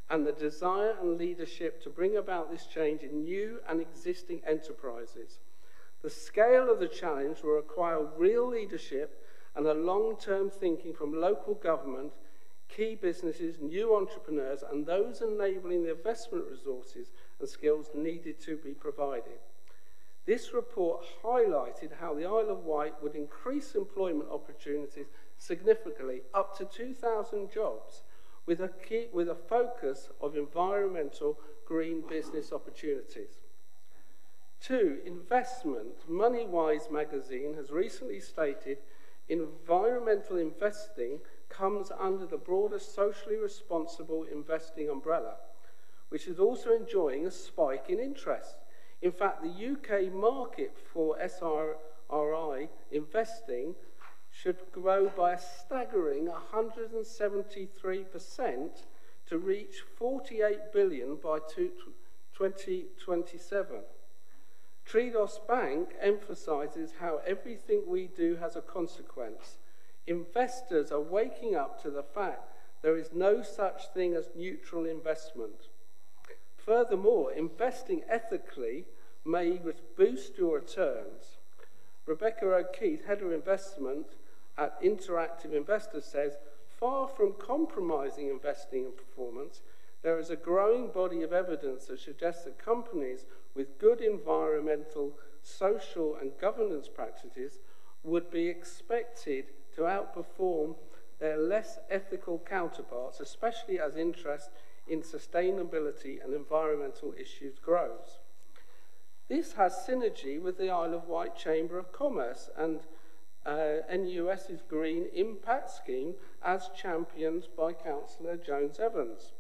and the desire and leadership to bring about this change in new and existing enterprises. The scale of the challenge will require real leadership and a long term thinking from local government, key businesses, new entrepreneurs, and those enabling the investment resources and skills needed to be provided. This report highlighted how the Isle of Wight would increase employment opportunities significantly, up to 2,000 jobs, with a, key, with a focus of environmental green business opportunities. Two, investment. MoneyWise magazine has recently stated environmental investing comes under the broader socially responsible investing umbrella, which is also enjoying a spike in interest. In fact, the UK market for SRI investing should grow by a staggering 173% to reach 48 billion by 2027. Triodos Bank emphasizes how everything we do has a consequence. Investors are waking up to the fact there is no such thing as neutral investment. Furthermore, investing ethically may boost your returns. Rebecca O'Keefe, Head of Investment at Interactive Investors, says far from compromising investing and performance, there is a growing body of evidence that suggests that companies with good environmental, social, and governance practices would be expected to outperform their less ethical counterparts, especially as interest in sustainability and environmental issues grows. This has synergy with the Isle of Wight Chamber of Commerce and uh, NUS's Green Impact Scheme as championed by Councillor Jones Evans.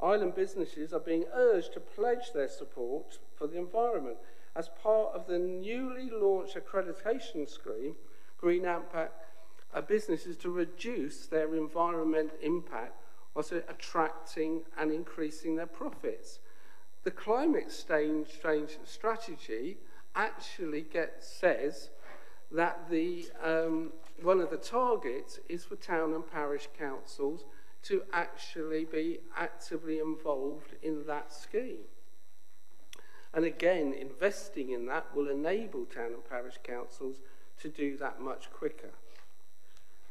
Island businesses are being urged to pledge their support for the environment as part of the newly launched accreditation scheme, Green Impact, uh, businesses to reduce their environment impact also attracting and increasing their profits. The climate change, change strategy actually gets, says that the, um, one of the targets is for town and parish councils to actually be actively involved in that scheme. And again, investing in that will enable town and parish councils to do that much quicker.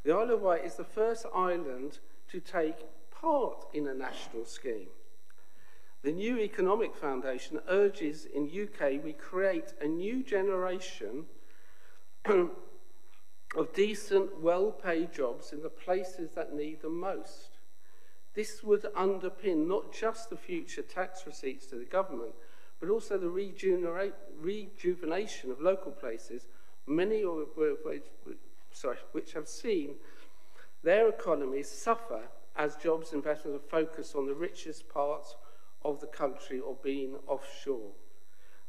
The Isle of Wight is the first island to take part in a national scheme. The New Economic Foundation urges in UK we create a new generation of decent, well-paid jobs in the places that need them most. This would underpin not just the future tax receipts to the government, but also the rejuvenation of local places, many of which, sorry, which have seen their economies suffer as jobs and investments are focused on the richest parts of the country or being offshore.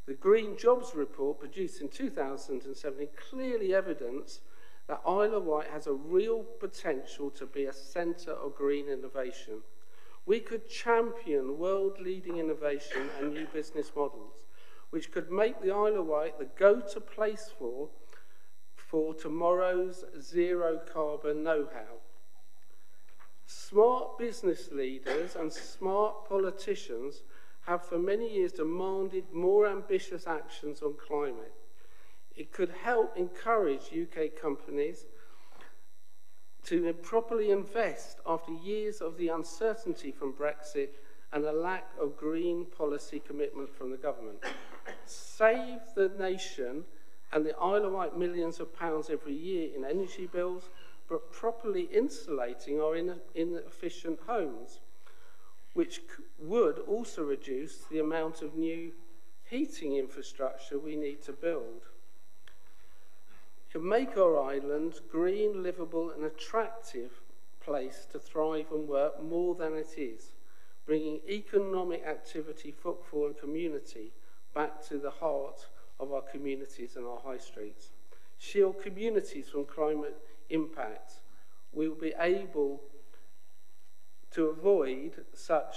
The Green Jobs Report produced in 2017 clearly evidenced that Isle of Wight has a real potential to be a centre of green innovation. We could champion world-leading innovation and new business models, which could make the Isle of Wight the go-to place for, for tomorrow's zero-carbon know-how. Smart business leaders and smart politicians have for many years demanded more ambitious actions on climate. It could help encourage UK companies to properly invest after years of the uncertainty from Brexit and a lack of green policy commitment from the government. Save the nation and the Isle of Wight millions of pounds every year in energy bills, but properly insulating our inefficient homes, which would also reduce the amount of new heating infrastructure we need to build to make our island green, livable and attractive place to thrive and work more than it is, bringing economic activity, footfall and community back to the heart of our communities and our high streets. Shield communities from climate impact, we will be able to avoid such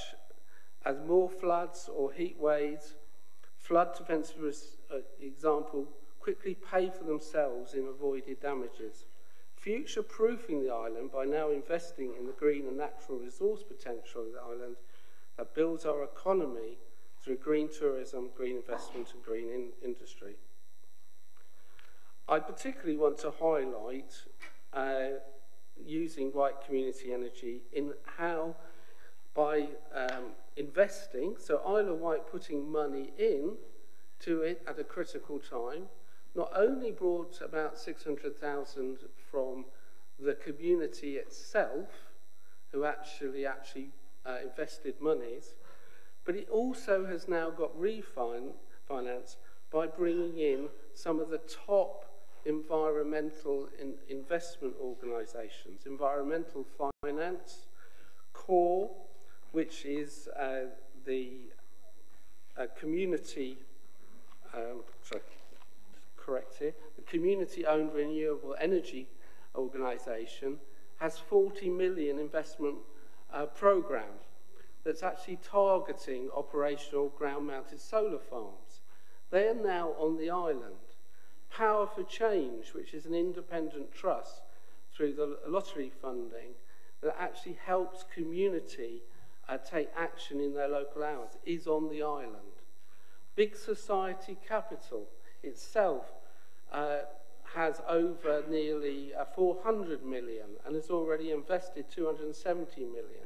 as more floods or heat waves, flood defence, for uh, example, quickly pay for themselves in avoided damages. Future proofing the island by now investing in the green and natural resource potential of the island that builds our economy through green tourism, green investment, and green in industry. I particularly want to highlight uh, using Wight Community Energy in how by um, investing, so Isla White putting money in to it at a critical time, not only brought about 600,000 from the community itself, who actually actually uh, invested monies, but it also has now got refinance by bringing in some of the top environmental in investment organisations, environmental finance, CORE, which is uh, the uh, community, um, sorry, correct here, the community-owned renewable energy organisation has 40 million investment uh, programme that's actually targeting operational ground-mounted solar farms. They are now on the island. Power for Change, which is an independent trust through the lottery funding that actually helps community uh, take action in their local hours, is on the island. Big Society Capital itself uh, has over nearly uh, 400 million and has already invested 270 million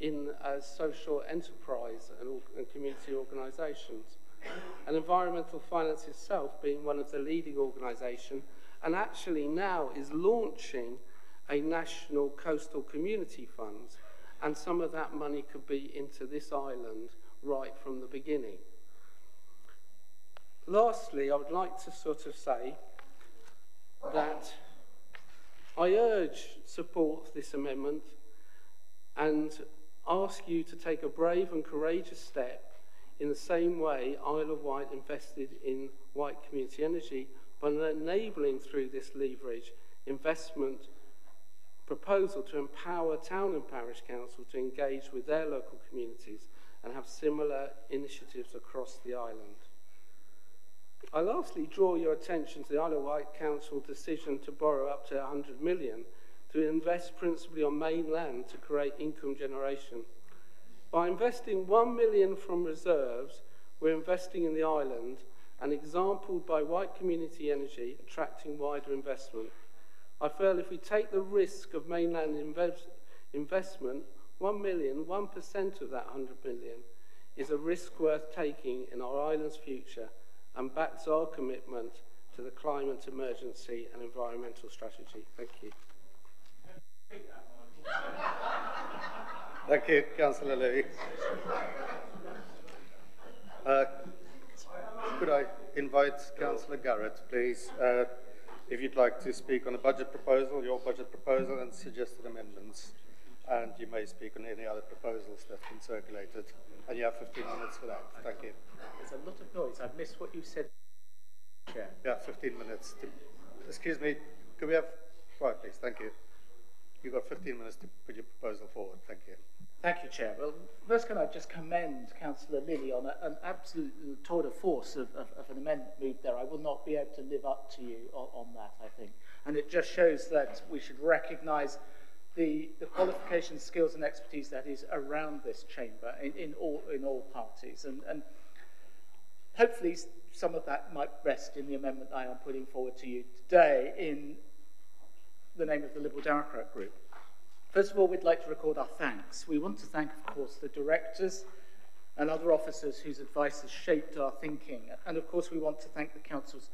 in uh, social enterprise and, and community organisations. And Environmental Finance itself being one of the leading organisations and actually now is launching a national coastal community fund and some of that money could be into this island right from the beginning. Lastly, I would like to sort of say that I urge support for this amendment and ask you to take a brave and courageous step In the same way, Isle of Wight invested in White Community Energy by enabling through this leverage investment proposal to empower town and parish council to engage with their local communities and have similar initiatives across the island. I lastly draw your attention to the Isle of Wight Council decision to borrow up to 100 million to invest principally on mainland to create income generation By investing 1 million from reserves, we're investing in the island, and exampled by White Community Energy attracting wider investment. I feel if we take the risk of mainland invest investment, 1 million, 1% of that 100 million is a risk worth taking in our island's future and backs our commitment to the climate emergency and environmental strategy. Thank you. Thank you, Councillor Levy. Uh, could I invite Councillor Garrett, please, uh, if you'd like to speak on a budget proposal, your budget proposal and suggested amendments. And you may speak on any other proposals that have been circulated. And you have 15 minutes for that. Thank you. There's a lot of noise. I missed what you said, Chair. Yeah, 15 minutes. To, excuse me, could we have quiet, please? Thank you. You've got 15 minutes to put your proposal forward. Thank you. Thank you, Chair. Well, first can I just commend Councillor Lilley on a, an absolute tour de force of, of, of, an amendment moved there. I will not be able to live up to you on, on that, I think. And it just shows that we should recognise the, the qualifications, skills and expertise that is around this chamber in, in, all, in all parties. And, and hopefully some of that might rest in the amendment I am putting forward to you today in the name of the Liberal Democrat group. First of all, we'd like to record our thanks. We want to thank, of course, the directors and other officers whose advice has shaped our thinking. And of course, we want to thank the Council's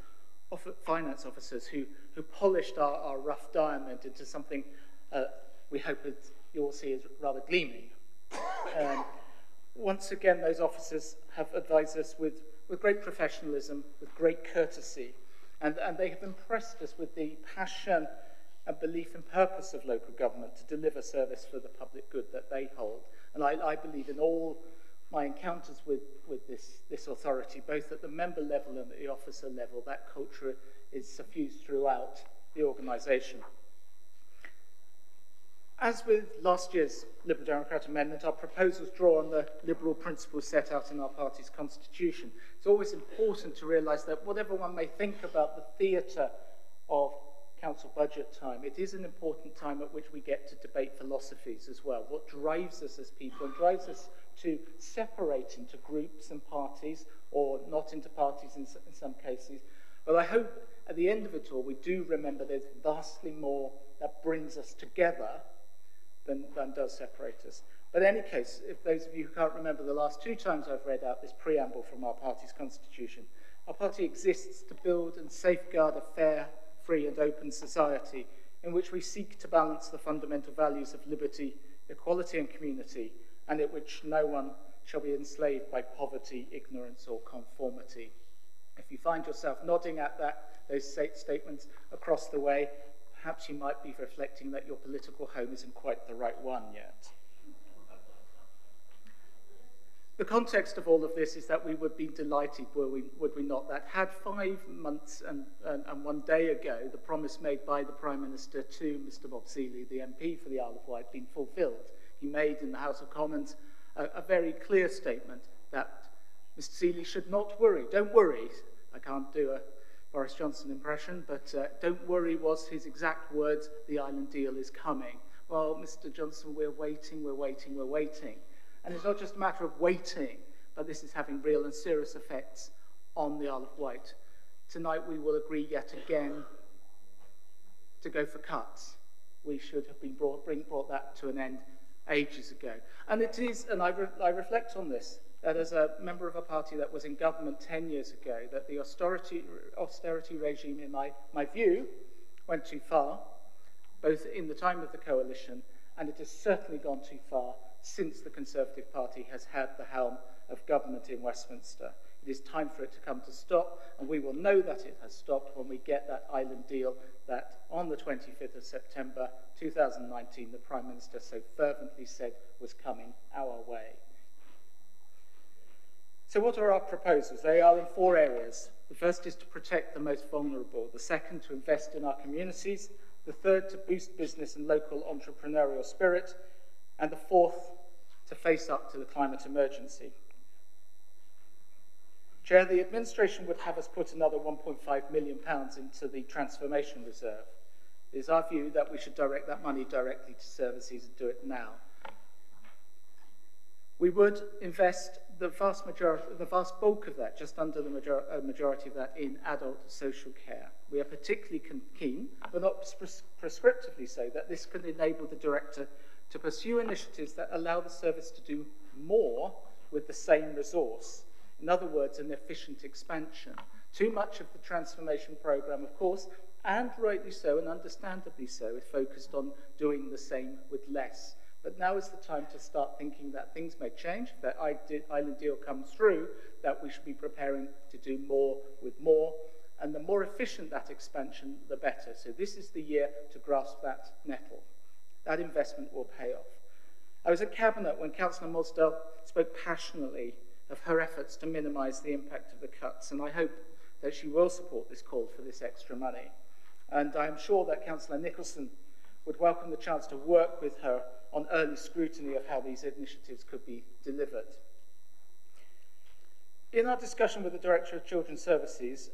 finance officers who, who polished our, our rough diamond into something uh, we hope that you will see as rather gleaming. Um, once again, those officers have advised us with, with great professionalism, with great courtesy, and, and they have impressed us with the passion and belief and purpose of local government to deliver service for the public good that they hold. And I, I believe in all my encounters with, with this, this authority, both at the member level and at the officer level, that culture is suffused throughout the organisation. As with last year's Liberal Democrat amendment, our proposals draw on the liberal principles set out in our party's constitution. It's always important to realise that whatever one may think about the theatre of council budget time, it is an important time at which we get to debate philosophies as well. What drives us as people and drives us to separate into groups and parties, or not into parties in, in some cases. But I hope at the end of it all, we do remember there's vastly more that brings us together than, than does separate us. But in any case, if those of you who can't remember the last two times I've read out this preamble from our party's constitution, our party exists to build and safeguard a fair free and open society in which we seek to balance the fundamental values of liberty, equality and community, and in which no one shall be enslaved by poverty, ignorance or conformity. If you find yourself nodding at that, those statements across the way, perhaps you might be reflecting that your political home isn't quite the right one yet. The context of all of this is that we would be delighted, were we, would we not, that had five months and, and, and one day ago the promise made by the Prime Minister to Mr Bob Seeley, the MP for the Isle of Wight, been fulfilled. He made in the House of Commons a, a very clear statement that Mr Seeley should not worry. Don't worry. I can't do a Boris Johnson impression, but uh, don't worry was his exact words, the island deal is coming. Well, Mr Johnson, we're waiting, we're waiting, we're waiting. And it's not just a matter of waiting, but this is having real and serious effects on the Isle of Wight. Tonight we will agree yet again to go for cuts. We should have been brought, bring, brought that to an end ages ago. And it is, and I, re, I reflect on this, that as a member of a party that was in government 10 years ago, that the austerity, austerity regime, in my, my view, went too far, both in the time of the coalition, and it has certainly gone too far since the Conservative Party has had the helm of government in Westminster. It is time for it to come to stop, and we will know that it has stopped when we get that island deal that on the 25th of September 2019 the Prime Minister so fervently said was coming our way. So, what are our proposals? They are in four areas. The first is to protect the most vulnerable, the second, to invest in our communities, the third, to boost business and local entrepreneurial spirit, and the fourth, to face up to the climate emergency. Chair, the administration would have us put another £1.5 million into the transformation reserve. It is our view that we should direct that money directly to services and do it now. We would invest the vast majority, the vast bulk of that, just under the major, uh, majority of that, in adult social care. We are particularly keen, but not pres prescriptively so, that this can enable the director to pursue initiatives that allow the service to do more with the same resource. In other words, an efficient expansion. Too much of the transformation program, of course, and rightly so and understandably so, is focused on doing the same with less. But now is the time to start thinking that things may change, that Island Deal comes through, that we should be preparing to do more with more. And the more efficient that expansion, the better. So this is the year to grasp that nettle That investment will pay off. I was at Cabinet when Councillor Mosdell spoke passionately of her efforts to minimise the impact of the cuts, and I hope that she will support this call for this extra money. And I am sure that Councillor Nicholson would welcome the chance to work with her on early scrutiny of how these initiatives could be delivered. In our discussion with the Director of Children's Services,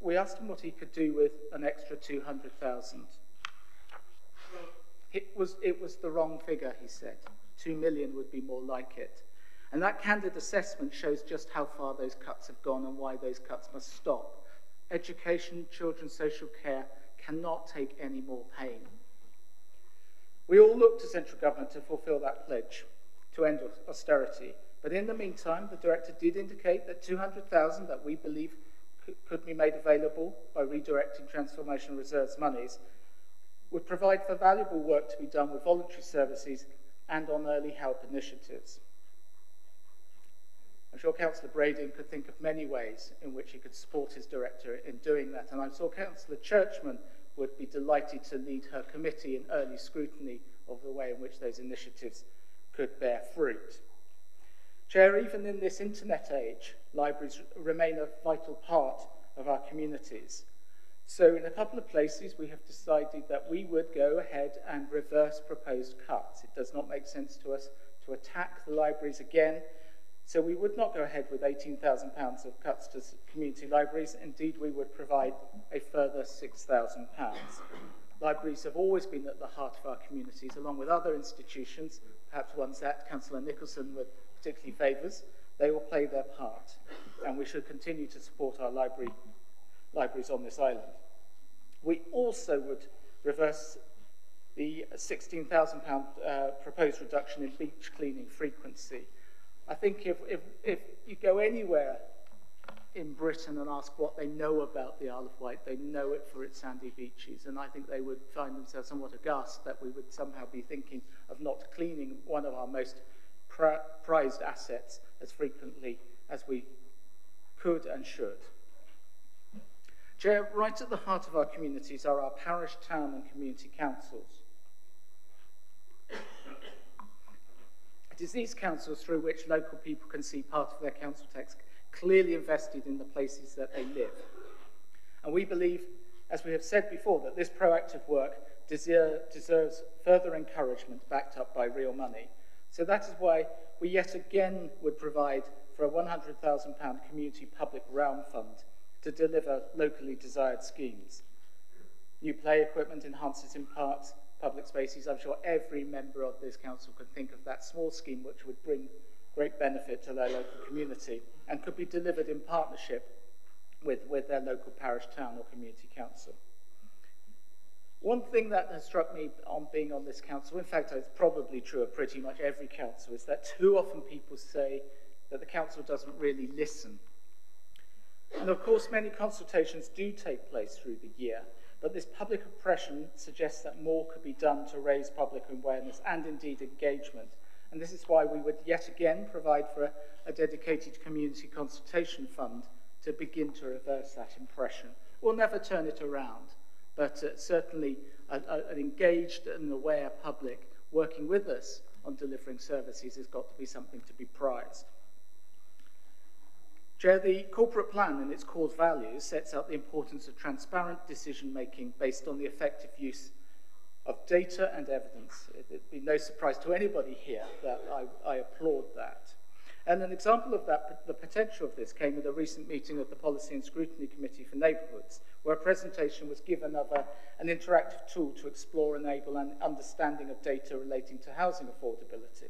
we asked him what he could do with an extra 200,000. It was, it was the wrong figure, he said. Two million would be more like it. And that candid assessment shows just how far those cuts have gone and why those cuts must stop. Education, children's social care cannot take any more pain. We all look to central government to fulfil that pledge to end austerity. But in the meantime, the director did indicate that 200,000 that we believe could be made available by redirecting transformation reserves monies would provide for valuable work to be done with voluntary services and on early help initiatives. I'm sure Councillor Brading could think of many ways in which he could support his director in doing that, and I'm sure Councillor Churchman would be delighted to lead her committee in early scrutiny of the way in which those initiatives could bear fruit. Chair, even in this internet age, libraries remain a vital part of our communities. So in a couple of places, we have decided that we would go ahead and reverse proposed cuts. It does not make sense to us to attack the libraries again So we would not go ahead with £18,000 of cuts to community libraries. Indeed, we would provide a further £6,000. Libraries have always been at the heart of our communities, along with other institutions, perhaps ones that Councillor Nicholson would particularly favours. They will play their part, and we should continue to support our library, libraries on this island. We also would reverse the £16,000 uh, proposed reduction in beach cleaning frequency. I think if, if, if you go anywhere in Britain and ask what they know about the Isle of Wight, they know it for its sandy beaches, and I think they would find themselves somewhat aghast that we would somehow be thinking of not cleaning one of our most prized assets as frequently as we could and should. Chair, right at the heart of our communities are our parish, town and community councils. It is these councils through which local people can see part of their council tax clearly invested in the places that they live. And we believe, as we have said before, that this proactive work deserves further encouragement backed up by real money. So that is why we yet again would provide for a £100,000 community public realm fund to deliver locally desired schemes. New play equipment enhances in parks, public spaces. I'm sure every member of this council could think of that small scheme which would bring great benefit to their local community and could be delivered in partnership with, with their local parish, town or community council. One thing that has struck me on being on this council, in fact, it's probably true of pretty much every council, is that too often people say that the council doesn't really listen. And of course, many consultations do take place through the year, but this public oppression suggests that more could be done to raise public awareness and indeed engagement. And this is why we would yet again provide for a, a dedicated community consultation fund to begin to reverse that impression. We'll never turn it around, but uh, certainly a, a, an engaged and aware public working with us on delivering services has got to be something to be prized. Chair, the corporate plan and its core values sets out the importance of transparent decision making based on the effective use of data and evidence. It'd be no surprise to anybody here that I, I applaud that. And an example of that, the potential of this came at a recent meeting of the Policy and Scrutiny Committee for Neighbourhoods, where a presentation was given of a, an interactive tool to explore, and enable an understanding of data relating to housing affordability.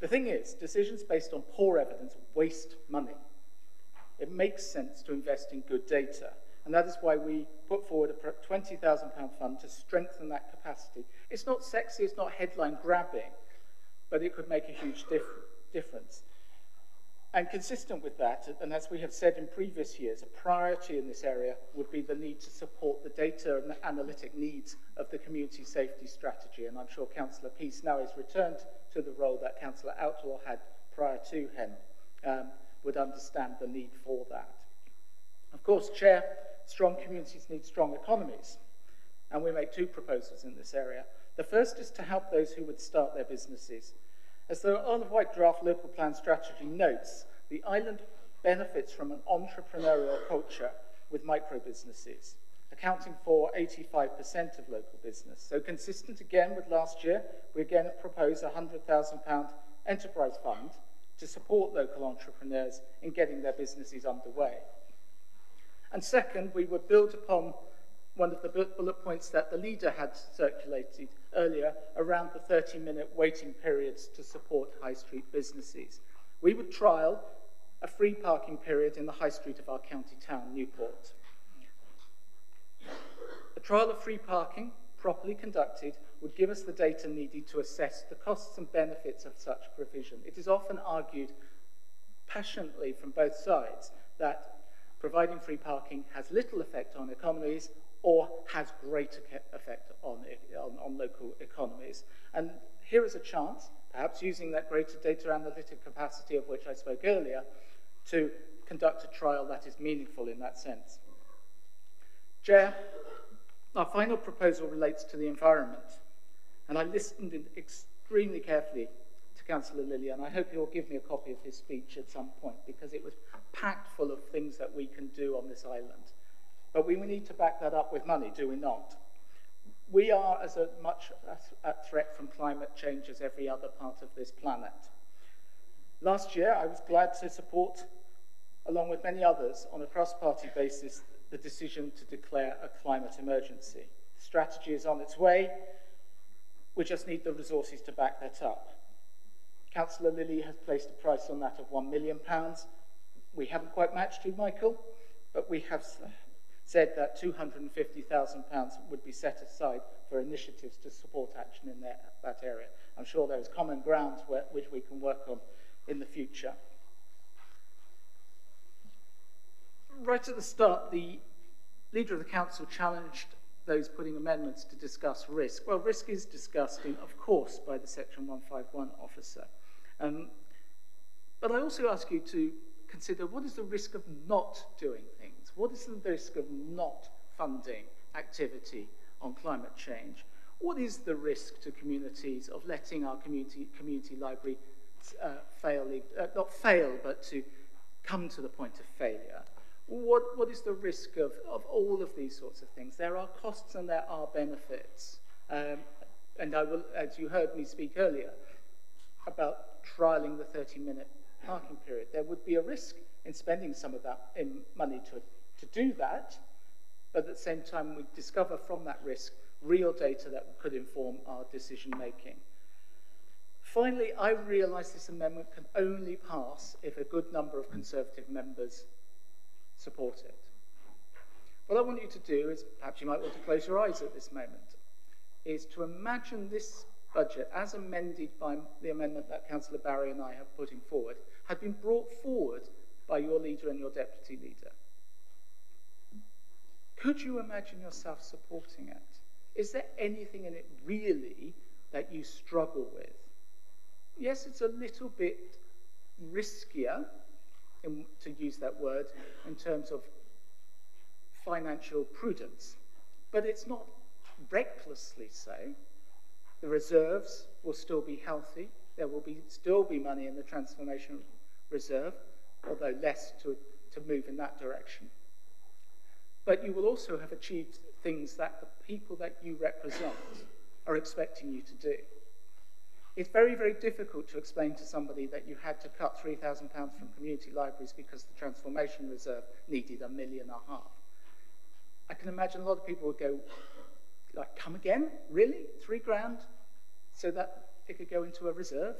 The thing is, decisions based on poor evidence waste money. It makes sense to invest in good data. And that is why we put forward a £20,000 fund to strengthen that capacity. It's not sexy, it's not headline grabbing, but it could make a huge dif difference. And consistent with that, and as we have said in previous years, a priority in this area would be the need to support the data and the analytic needs of the community safety strategy. And I'm sure Councillor Peace now is returned to the role that Councillor Outlaw had prior to him, um, would understand the need for that. Of course, Chair, strong communities need strong economies. And we make two proposals in this area. The first is to help those who would start their businesses – As the Isle of Wight draft local plan strategy notes, the island benefits from an entrepreneurial culture with micro businesses, accounting for 85% of local business. So consistent again with last year, we again propose a £100,000 enterprise fund to support local entrepreneurs in getting their businesses underway. And second, we would build upon one of the bullet points that the leader had circulated earlier around the 30-minute waiting periods to support high street businesses. We would trial a free parking period in the high street of our county town, Newport. A trial of free parking, properly conducted, would give us the data needed to assess the costs and benefits of such provision. It is often argued passionately from both sides that providing free parking has little effect on economies or has great effect on, on, on local economies. And here is a chance, perhaps using that greater data analytic capacity of which I spoke earlier, to conduct a trial that is meaningful in that sense. Chair, our final proposal relates to the environment, and I listened extremely carefully Councillor Lilley, and I hope you'll give me a copy of his speech at some point, because it was packed full of things that we can do on this island. But we need to back that up with money, do we not? We are as much a threat from climate change as every other part of this planet. Last year, I was glad to support, along with many others, on a cross-party basis, the decision to declare a climate emergency. The strategy is on its way. We just need the resources to back that up. Councillor Lilley has placed a price on that of £1 million. We haven't quite matched you, Michael, but we have said that £250,000 would be set aside for initiatives to support action in that, that area. I'm sure there is common ground where, which we can work on in the future. Right at the start, the leader of the council challenged those putting amendments to discuss risk. Well, risk is discussed, in, of course, by the Section 151 officer. Um, but I also ask you to consider what is the risk of not doing things? What is the risk of not funding activity on climate change? What is the risk to communities of letting our community, community library uh, fail, uh, not fail, but to come to the point of failure? What, what is the risk of, of all of these sorts of things? There are costs and there are benefits. Um, and I will, as you heard me speak earlier, about trialing the 30 minute parking period. There would be a risk in spending some of that in money to, to do that, but at the same time, we discover from that risk real data that could inform our decision making. Finally, I realise this amendment can only pass if a good number of Conservative members support it. What I want you to do is, perhaps you might want to close your eyes at this moment, is to imagine this budget, as amended by the amendment that Councillor Barry and I have putting forward, had been brought forward by your leader and your deputy leader. Could you imagine yourself supporting it? Is there anything in it really that you struggle with? Yes, it's a little bit riskier, in, to use that word, in terms of financial prudence, but it's not recklessly so. The reserves will still be healthy. There will be, still be money in the transformation reserve, although less to, to move in that direction. But you will also have achieved things that the people that you represent are expecting you to do. It's very, very difficult to explain to somebody that you had to cut £3,000 from community libraries because the transformation reserve needed a million and a half. I can imagine a lot of people would go, like, come again? Really? Three grand? So that it could go into a reserve?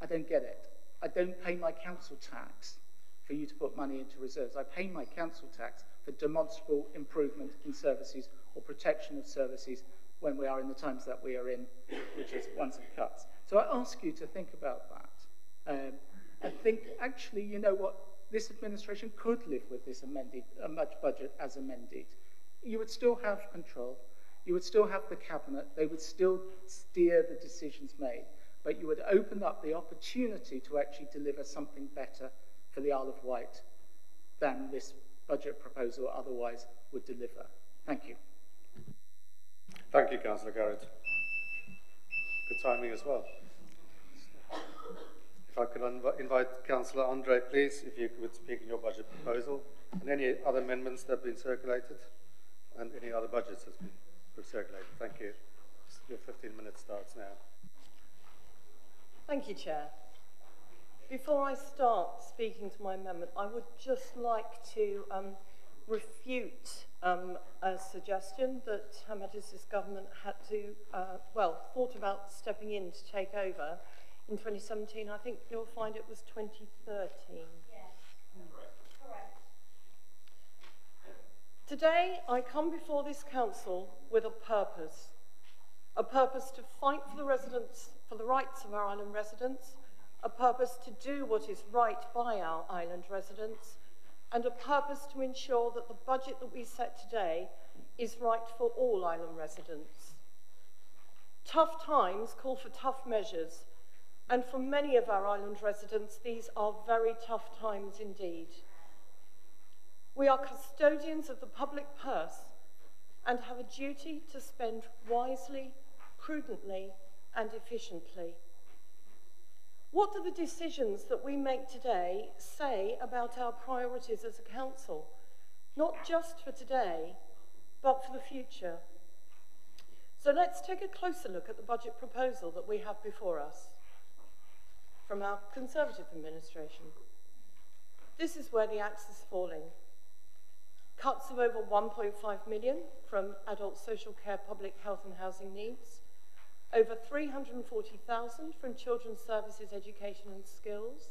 I don't get it. I don't pay my council tax for you to put money into reserves. I pay my council tax for demonstrable improvement in services or protection of services when we are in the times that we are in, which is ones of cuts. So I ask you to think about that. Um, and think, actually, you know what? This administration could live with this amended, a much budget as amended. You would still have control. You would still have the cabinet. They would still steer the decisions made. But you would open up the opportunity to actually deliver something better for the Isle of Wight than this budget proposal otherwise would deliver. Thank you. Thank you, Councillor Garratt. Good timing as well. If I could inv invite Councillor Andre, please, if you could speak in your budget proposal, and any other amendments that have been circulated, and any other budgets that have been circulated. Thank you. Your 15 minutes starts now. Thank you, Chair. Before I start speaking to my amendment, I would just like to um, refute um, a suggestion that Her Majesty's government had to, uh, well, thought about stepping in to take over in 2017. I think you'll find it was 2013. Yes, correct. correct. Today, I come before this council with a purpose. A purpose to fight for the residents, for the rights of our island residents, a purpose to do what is right by our island residents, and a purpose to ensure that the budget that we set today is right for all island residents. Tough times call for tough measures, and for many of our island residents, these are very tough times indeed. We are custodians of the public purse and have a duty to spend wisely, prudently, and efficiently. What do the decisions that we make today say about our priorities as a council? Not just for today, but for the future. So let's take a closer look at the budget proposal that we have before us. from our Conservative administration. This is where the axe is falling. Cuts of over 1.5 million from adult social care, public health and housing needs, over 340,000 from children's services, education and skills,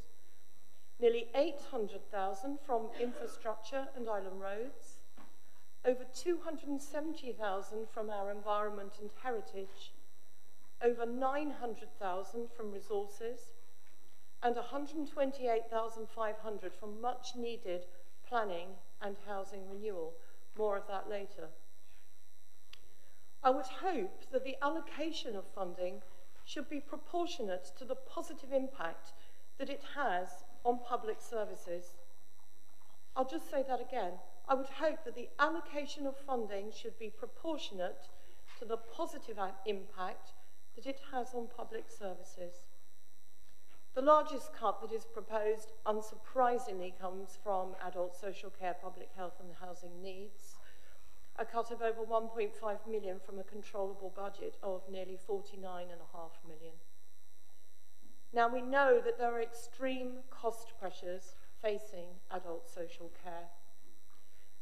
nearly 800,000 from infrastructure and island roads, over 270,000 from our environment and heritage, over 900,000 from resources, and 128,500 from much needed planning and housing renewal. More of that later. I would hope that the allocation of funding should be proportionate to the positive impact that it has on public services. I'll just say that again. I would hope that the allocation of funding should be proportionate to the positive impact that it has on public services. The largest cut that is proposed, unsurprisingly, comes from adult social care, public health and housing needs a cut of over 1.5 million from a controllable budget of nearly 49.5 million. Now we know that there are extreme cost pressures facing adult social care.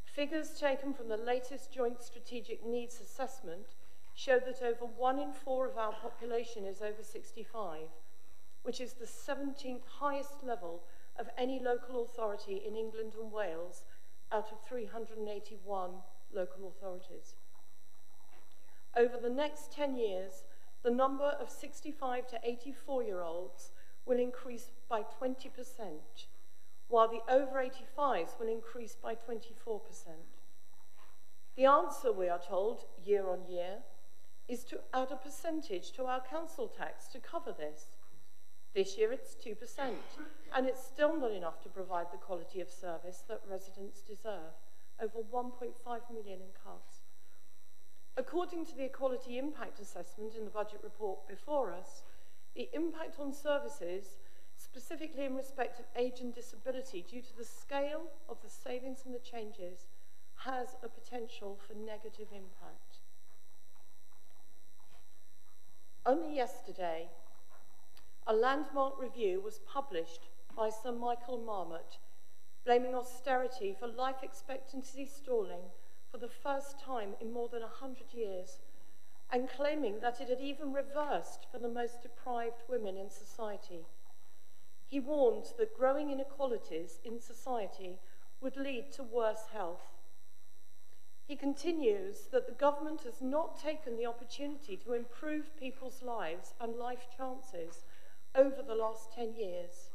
Figures taken from the latest Joint Strategic Needs Assessment show that over one in four of our population is over 65, which is the 17th highest level of any local authority in England and Wales out of 381 local authorities. Over the next 10 years, the number of 65 to 84 year olds will increase by 20%, while the over 85s will increase by 24%. The answer, we are told, year on year, is to add a percentage to our council tax to cover this. This year it's 2%, and it's still not enough to provide the quality of service that residents deserve. Over 1.5 million in cuts. According to the Equality Impact Assessment in the budget report before us, the impact on services, specifically in respect of age and disability, due to the scale of the savings and the changes, has a potential for negative impact. Only yesterday, a landmark review was published by Sir Michael Marmot, blaming austerity for life expectancy stalling for the first time in more than 100 years, and claiming that it had even reversed for the most deprived women in society. He warned that growing inequalities in society would lead to worse health he continues that the government has not taken the opportunity to improve people's lives and life chances over the last 10 years.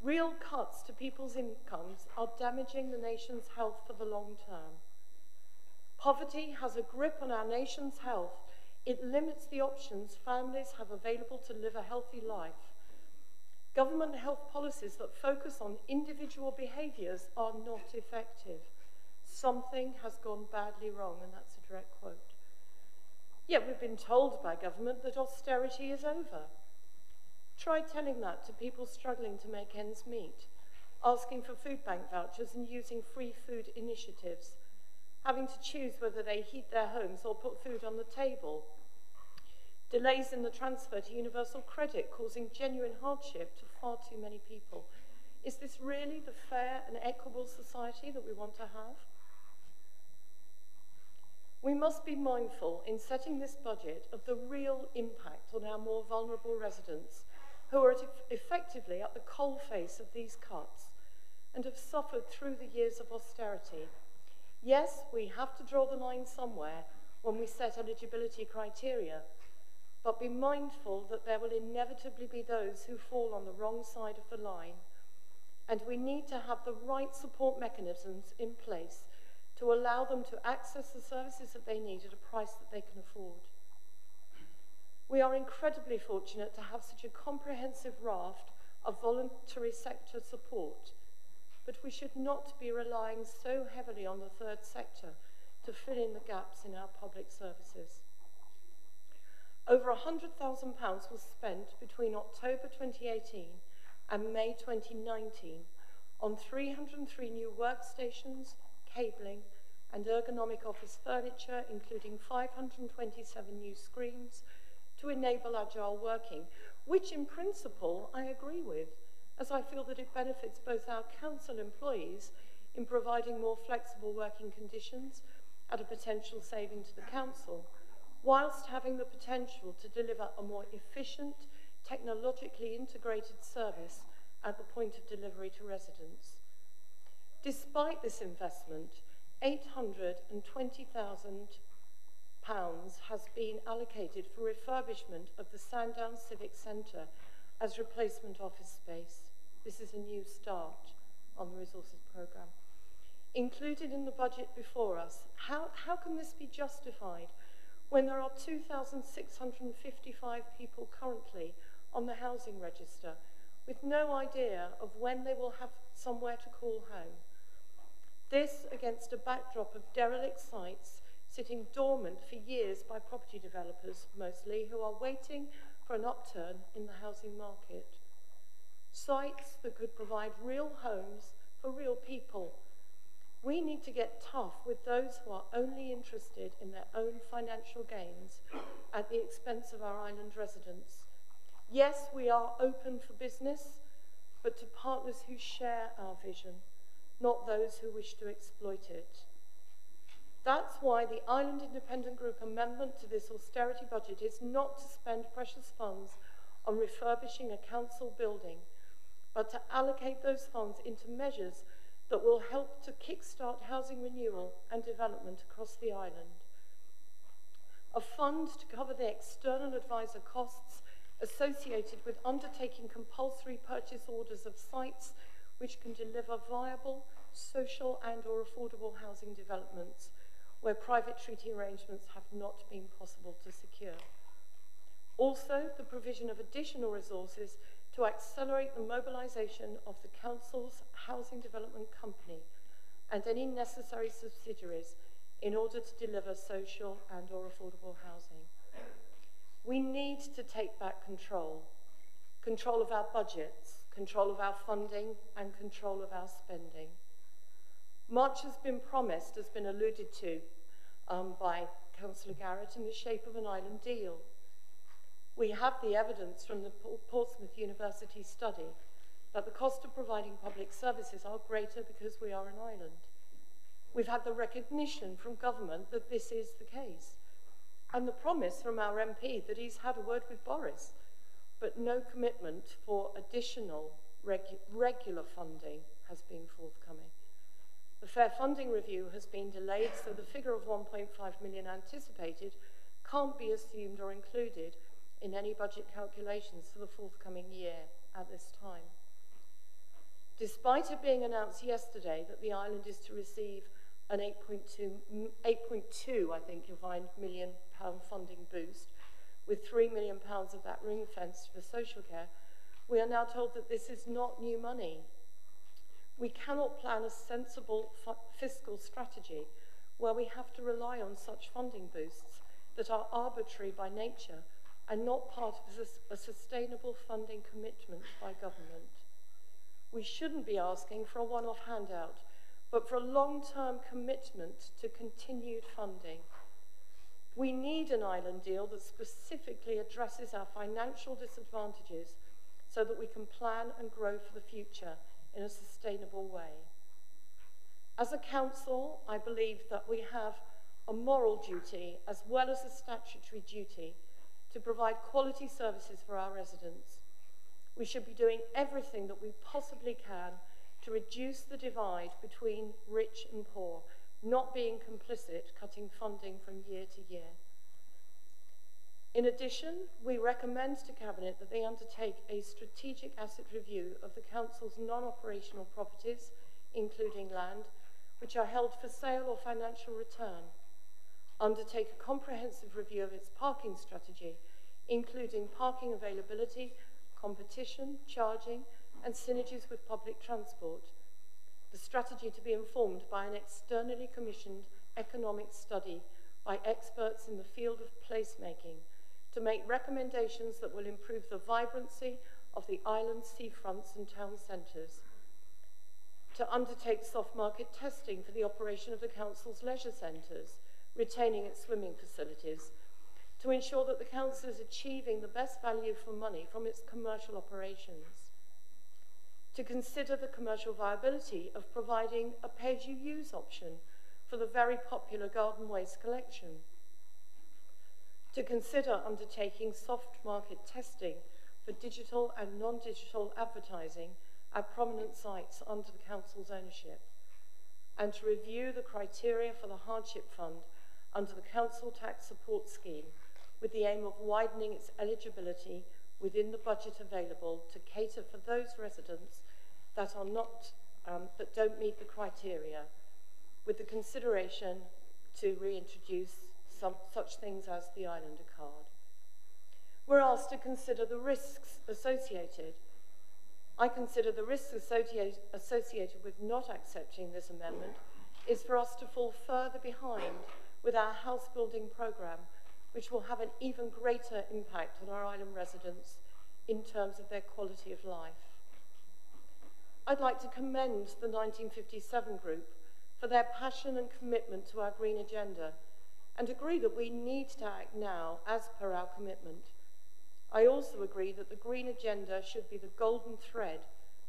Real cuts to people's incomes are damaging the nation's health for the long term. Poverty has a grip on our nation's health. It limits the options families have available to live a healthy life. Government health policies that focus on individual behaviours are not effective. Something has gone badly wrong, and that's a direct quote. Yet we've been told by government that austerity is over. Try telling that to people struggling to make ends meet, asking for food bank vouchers and using free food initiatives, having to choose whether they heat their homes or put food on the table, delays in the transfer to universal credit causing genuine hardship to far too many people. Is this really the fair and equitable society that we want to have? We must be mindful in setting this budget of the real impact on our more vulnerable residents who are effectively at the coalface of these cuts and have suffered through the years of austerity. Yes, we have to draw the line somewhere when we set eligibility criteria, but be mindful that there will inevitably be those who fall on the wrong side of the line, and we need to have the right support mechanisms in place to allow them to access the services that they need at a price that they can afford. We are incredibly fortunate to have such a comprehensive raft of voluntary sector support, but we should not be relying so heavily on the third sector to fill in the gaps in our public services. Over £100,000 was spent between October 2018 and May 2019 on 303 new workstations, cabling, and ergonomic office furniture, including 527 new screens to enable agile working, which in principle I agree with, as I feel that it benefits both our council employees in providing more flexible working conditions at a potential saving to the council, whilst having the potential to deliver a more efficient, technologically integrated service at the point of delivery to residents. Despite this investment, 820,000 has been allocated for refurbishment of the Sandown Civic Centre as replacement office space. This is a new start on the resources programme. Included in the budget before us, how, how can this be justified when there are 2,655 people currently on the housing register with no idea of when they will have somewhere to call home? This against a backdrop of derelict sites sitting dormant for years by property developers mostly who are waiting for an upturn in the housing market. Sites that could provide real homes for real people. We need to get tough with those who are only interested in their own financial gains at the expense of our island residents. Yes, we are open for business, but to partners who share our vision not those who wish to exploit it. That's why the Island Independent Group amendment to this austerity budget is not to spend precious funds on refurbishing a council building, but to allocate those funds into measures that will help to kickstart housing renewal and development across the island. A fund to cover the external advisor costs associated with undertaking compulsory purchase orders of sites which can deliver viable, social and or affordable housing developments where private treaty arrangements have not been possible to secure. Also, the provision of additional resources to accelerate the mobilisation of the Council's Housing Development Company and any necessary subsidiaries in order to deliver social and or affordable housing. We need to take back control, control of our budgets, control of our funding and control of our spending. Much has been promised, has been alluded to um, by Councillor Garratt in the shape of an island deal. We have the evidence from the Portsmouth University study that the cost of providing public services are greater because we are an island. We've had the recognition from government that this is the case, and the promise from our MP that he's had a word with Boris but no commitment for additional regu regular funding has been forthcoming. The fair funding review has been delayed, so the figure of 1.5 million anticipated can't be assumed or included in any budget calculations for the forthcoming year at this time. Despite it being announced yesterday that the island is to receive an 8.2, 8.2 I think you'll find, million pound funding boost, with £3 million of that ring fenced for social care, we are now told that this is not new money. We cannot plan a sensible fiscal strategy where we have to rely on such funding boosts that are arbitrary by nature and not part of a sustainable funding commitment by government. We shouldn't be asking for a one-off handout, but for a long-term commitment to continued funding. We need an island deal that specifically addresses our financial disadvantages so that we can plan and grow for the future in a sustainable way. As a council, I believe that we have a moral duty as well as a statutory duty to provide quality services for our residents. We should be doing everything that we possibly can to reduce the divide between rich and poor, not being complicit, cutting funding from year to year. In addition, we recommend to Cabinet that they undertake a strategic asset review of the Council's non-operational properties, including land, which are held for sale or financial return, undertake a comprehensive review of its parking strategy, including parking availability, competition, charging, and synergies with public transport, the strategy to be informed by an externally commissioned economic study by experts in the field of placemaking to make recommendations that will improve the vibrancy of the island's seafronts and town centres, to undertake soft market testing for the operation of the council's leisure centres, retaining its swimming facilities, to ensure that the council is achieving the best value for money from its commercial operations, to consider the commercial viability of providing a pay-as-you-use option for the very popular garden waste collection, to consider undertaking soft market testing for digital and non-digital advertising at prominent sites under the council's ownership, and to review the criteria for the hardship fund under the council tax support scheme with the aim of widening its eligibility within the budget available to cater for those residents that are not um, that don't meet the criteria with the consideration to reintroduce some, such things as the Islander card. We're asked to consider the risks associated. I consider the risks associated, associated with not accepting this amendment is for us to fall further behind with our house building programme, which will have an even greater impact on our island residents in terms of their quality of life. I'd like to commend the 1957 group for their passion and commitment to our green agenda and agree that we need to act now as per our commitment. I also agree that the green agenda should be the golden thread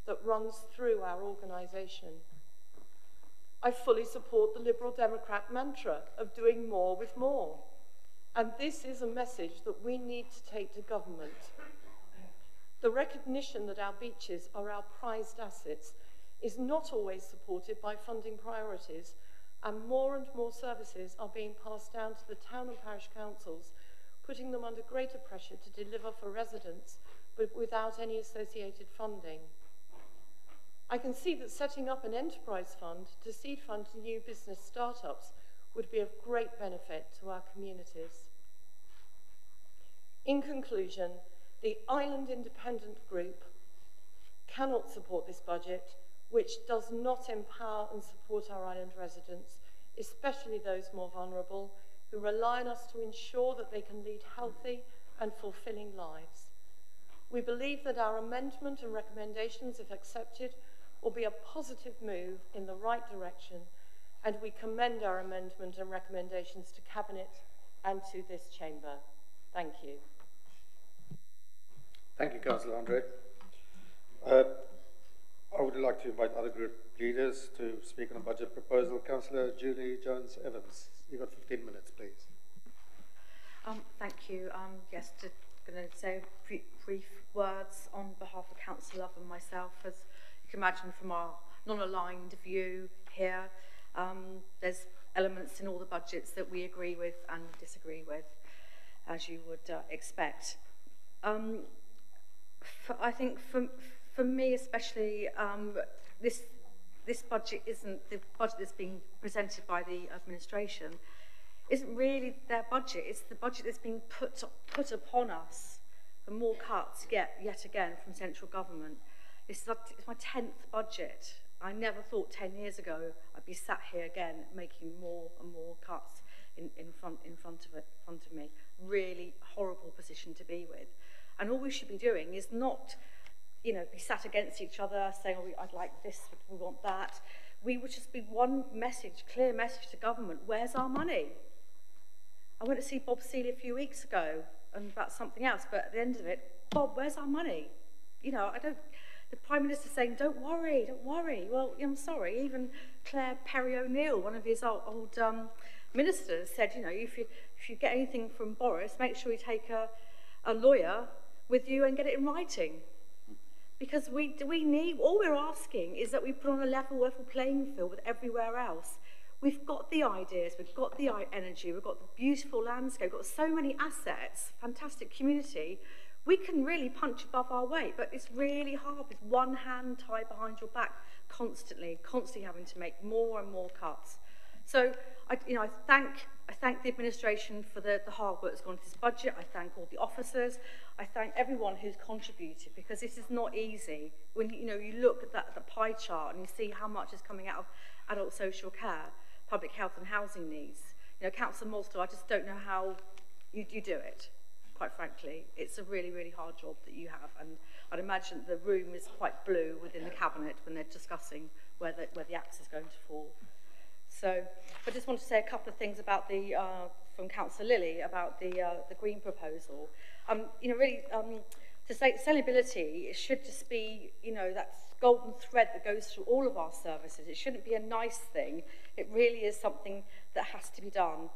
that runs through our organisation. I fully support the Liberal Democrat mantra of doing more with more. And this is a message that we need to take to government. The recognition that our beaches are our prized assets is not always supported by funding priorities – and more and more services are being passed down to the town and parish councils, putting them under greater pressure to deliver for residents but without any associated funding. I can see that setting up an enterprise fund to seed fund new business startups would be of great benefit to our communities. In conclusion, the Island Independent Group cannot support this budget which does not empower and support our island residents, especially those more vulnerable, who rely on us to ensure that they can lead healthy and fulfilling lives. We believe that our amendment and recommendations, if accepted, will be a positive move in the right direction and we commend our amendment and recommendations to Cabinet and to this Chamber. Thank you. Thank you, Councillor Andre. Uh, I would like to invite other group leaders to speak on a budget proposal. Councillor Julie Jones-Evans, you've got 15 minutes, please. Um, thank you. Um, yes, just going to say brief, words on behalf of Councillor Love and myself. As you can imagine from our non-aligned view here, um, there's elements in all the budgets that we agree with and disagree with, as you would uh, expect. Um, for, I think for, for me especially, um, this, this budget isn't, the budget that's being presented by the administration isn't really their budget, it's the budget that's being put, put upon us for more cuts yet, yet again from central government. This is it's my 10th budget. I never thought 10 years ago I'd be sat here again making more and more cuts in, in, front, in front, of it, front of me. Really horrible position to be with. And all we should be doing is not you know, be sat against each other saying, oh, I'd like this, we want that. We would just be one message, clear message to government, where's our money? I went to see Bob Seely a few weeks ago and about something else, but at the end of it, Bob, where's our money? You know, I don't, the Prime Minister saying, don't worry, don't worry. Well, I'm sorry, even Claire Perry O'Neill, one of his old, old um, ministers, said, you know, if you, if you get anything from Boris, make sure you take a, a lawyer with you and get it in writing. Because we, we need, all we're asking is that we put on a level, level playing field with everywhere else. We've got the ideas, we've got the energy, we've got the beautiful landscape, we've got so many assets, fantastic community. We can really punch above our weight, but it's really hard with one hand tied behind your back constantly, constantly having to make more and more cuts. So I, you know, I thank I thank the administration for the, the hard work that's gone into this budget. I thank all the officers. I thank everyone who's contributed because this is not easy. When you know you look at that the pie chart and you see how much is coming out of adult social care, public health and housing needs. You know, Councillor Molster, I just don't know how you, you do it, quite frankly. It's a really, really hard job that you have. And I'd imagine the room is quite blue within the cabinet when they're discussing where the, where the axe is going to fall. So I just want to say a couple of things about the, uh, from Councillor Lilly, about the, uh, the Green proposal. Um, you know, really, um, to say sellability, it should just be, you know, that golden thread that goes through all of our services. It shouldn't be a nice thing. It really is something that has to be done.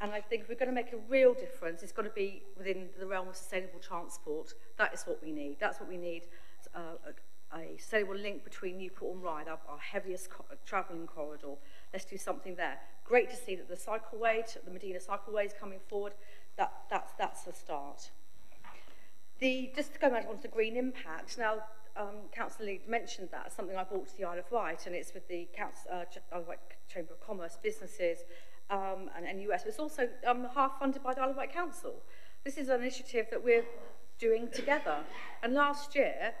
And I think if we're going to make a real difference, it's got to be within the realm of sustainable transport. That is what we need. That's what we need uh, a sustainable link between Newport and Ryde, our, our heaviest co travelling corridor. Let's do something there. Great to see that the cycleway, to, the Medina cycleway is coming forward. That, that's, that's a start. The, just to go back onto the green impact, now um, Council Lead mentioned that, something I brought to the Isle of Wight, and it's with the Council, uh, Isle of uh, Wight Chamber of Commerce, businesses, um, and NUS, but it's also um, half-funded by the Isle of Wight Council. This is an initiative that we're doing together. And last year,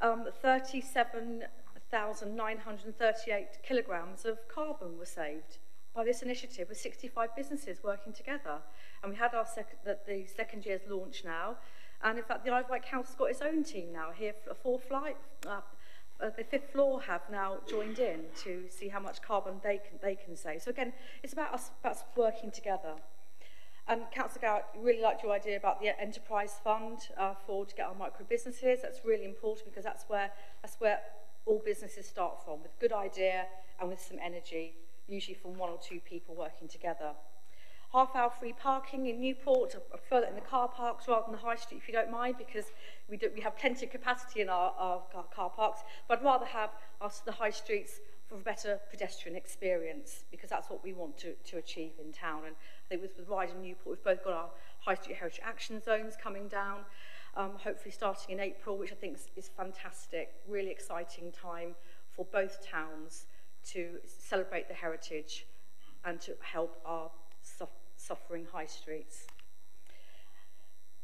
um, 37,938 kilograms of carbon were saved by this initiative with 65 businesses working together. And we had our sec the, the second year's launch now. And in fact, the Isle of Wight Council's got its own team now here, a four flight, uh, uh, the fifth floor have now joined in to see how much carbon they can, they can save. So again, it's about us, about us working together. And Councillor Garrett, really liked your idea about the enterprise fund uh, for to get our micro businesses. That's really important because that's where that's where all businesses start from, with good idea and with some energy, usually from one or two people working together. Half hour free parking in Newport, I prefer that in the car parks rather than the high street if you don't mind, because we, do, we have plenty of capacity in our, our car parks, but I'd rather have us the high streets for a better pedestrian experience because that's what we want to, to achieve in town. And I think with, with Ryde and Newport, we've both got our High Street Heritage Action Zones coming down, um, hopefully starting in April, which I think is, is fantastic, really exciting time for both towns to celebrate the heritage and to help our su suffering high streets.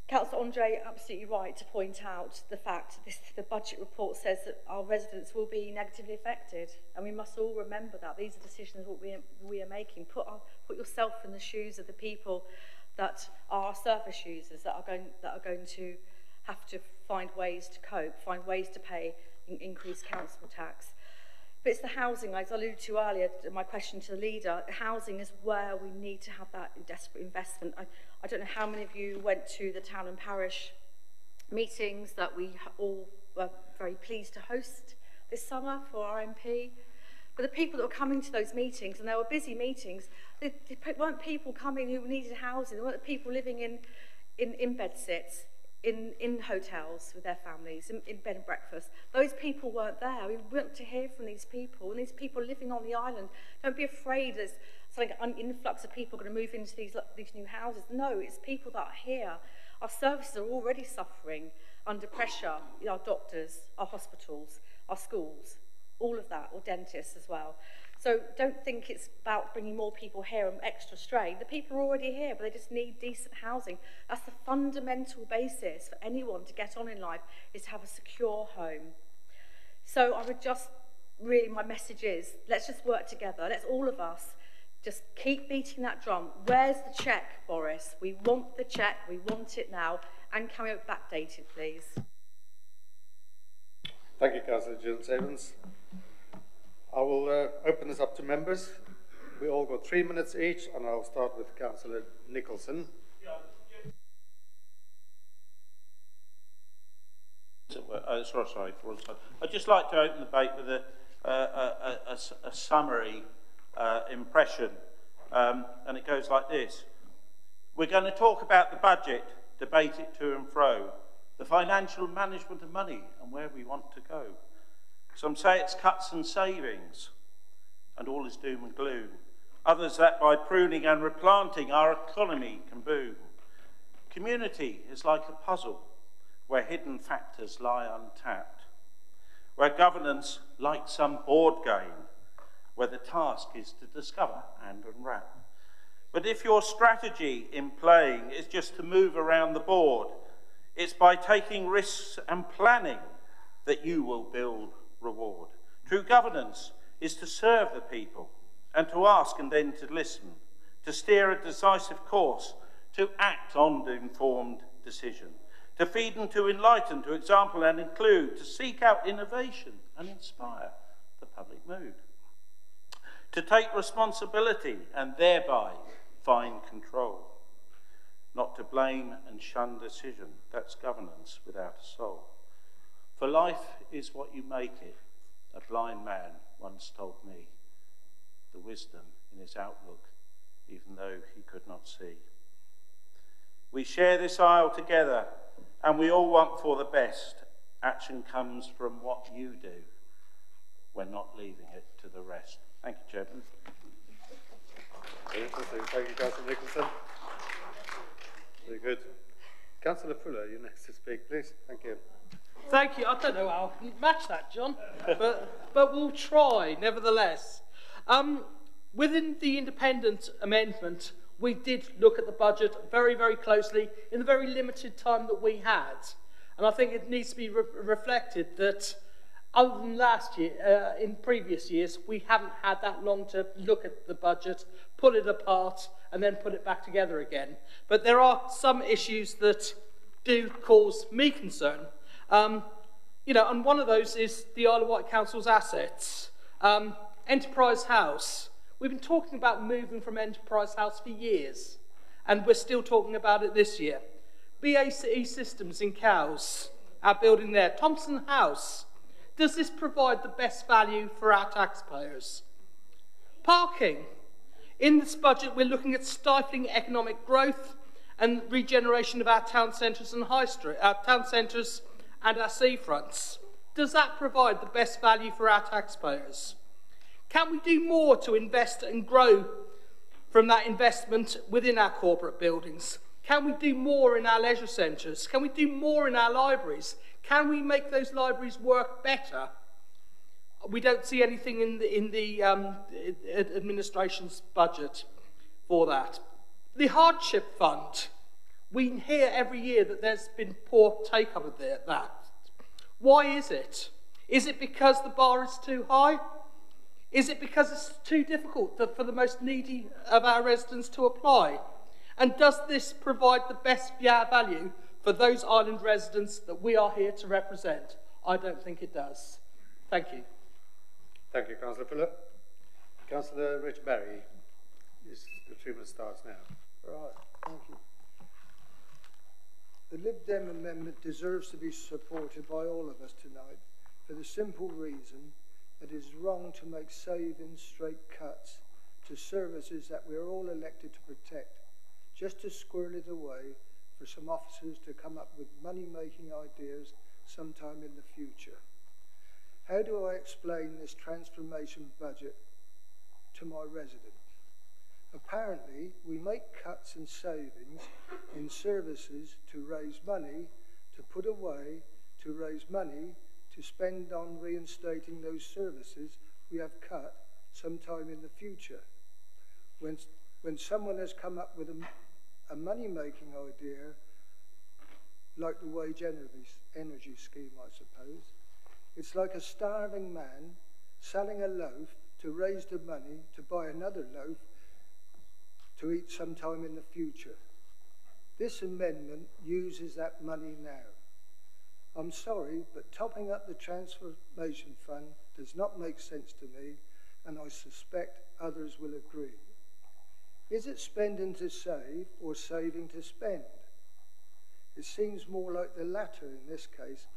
Councillor Andre, absolutely right to point out the fact this the budget report says that our residents will be negatively affected, and we must all remember that these are decisions what we we are making. Put our, put yourself in the shoes of the people that are service users that are going that are going to have to find ways to cope, find ways to pay in, increased council tax. But it's the housing, as I alluded to earlier, my question to the leader, housing is where we need to have that desperate investment. I, I don't know how many of you went to the town and parish meetings that we all were very pleased to host this summer for RMP. But the people that were coming to those meetings, and they were busy meetings, they, they weren't people coming who needed housing. They weren't people living in, in, in bed sits in, in hotels with their families, in, in bed and breakfast. Those people weren't there. We want to hear from these people. And these people living on the island, don't be afraid there's something, an influx of people going to move into these, these new houses. No, it's people that are here. Our services are already suffering under pressure. Our doctors, our hospitals, our schools, all of that, or dentists as well. So don't think it's about bringing more people here and extra strain. The people are already here, but they just need decent housing. That's the fundamental basis for anyone to get on in life, is to have a secure home. So I would just, really, my message is, let's just work together. Let's all of us just keep beating that drum. Where's the cheque, Boris? We want the cheque. We want it now. And can we have it backdated, please? Thank you, Councillor Jones Evans. I will uh, open this up to members. We all got three minutes each, and I'll start with Councillor Nicholson. Uh, sorry, sorry. I'd just like to open the debate with a, uh, a, a, a summary uh, impression, um, and it goes like this. We're going to talk about the budget, debate it to and fro, the financial management of money and where we want to go. Some say it's cuts and savings, and all is doom and gloom. Others that by pruning and replanting our economy can boom. Community is like a puzzle where hidden factors lie untapped, where governance, like some board game, where the task is to discover and unwrap. But if your strategy in playing is just to move around the board, it's by taking risks and planning that you will build reward. True governance is to serve the people and to ask and then to listen, to steer a decisive course, to act on informed decision, to feed and to enlighten, to example and include, to seek out innovation and inspire the public mood. to take responsibility and thereby find control, not to blame and shun decision. That's governance without a soul. For life is what you make it, a blind man once told me, the wisdom in his outlook, even though he could not see. We share this isle together, and we all want for the best. Action comes from what you do. We're not leaving it to the rest. Thank you, Chairman. Thank you, Councillor Nicholson. Very good. Councillor Fuller, you're next to speak, please. Thank you. Thank you. I don't know how I can match that, John, but, but we'll try nevertheless. Um, within the independent amendment, we did look at the budget very, very closely in the very limited time that we had. And I think it needs to be re reflected that other than last year, uh, in previous years, we haven't had that long to look at the budget, pull it apart, and then put it back together again. But there are some issues that do cause me concern. Um, you know, and one of those is the Isle of Wight Council's assets. Um, Enterprise House. We've been talking about moving from Enterprise House for years, and we're still talking about it this year. BAE Systems in Cowes, our building there. Thompson House. Does this provide the best value for our taxpayers? Parking. In this budget, we're looking at stifling economic growth and regeneration of our town centres and high street, our town centres and our seafronts. Does that provide the best value for our taxpayers? Can we do more to invest and grow from that investment within our corporate buildings? Can we do more in our leisure centres? Can we do more in our libraries? Can we make those libraries work better? We don't see anything in the, in the um, administration's budget for that. The hardship fund. We hear every year that there's been poor take up of that. Why is it? Is it because the bar is too high? Is it because it's too difficult for the most needy of our residents to apply? And does this provide the best value for those island residents that we are here to represent? I don't think it does. Thank you. Thank you, Councillor Fuller. Councillor Rich Barry, the three minutes starts now. Right, thank you. The Lib Dem amendment deserves to be supported by all of us tonight for the simple reason that it is wrong to make savings straight cuts to services that we're all elected to protect, just to squirrel it away for some officers to come up with money-making ideas sometime in the future. How do I explain this transformation budget to my residents? Apparently, we make cuts and savings in services to raise money, to put away, to raise money to spend on reinstating those services we have cut sometime in the future. When, when someone has come up with a, a money-making idea, like the wage energy, energy scheme, I suppose, it's like a starving man selling a loaf to raise the money to buy another loaf to eat sometime in the future. This amendment uses that money now. I'm sorry, but topping up the transformation fund does not make sense to me, and I suspect others will agree. Is it spending to save or saving to spend? It seems more like the latter in this case,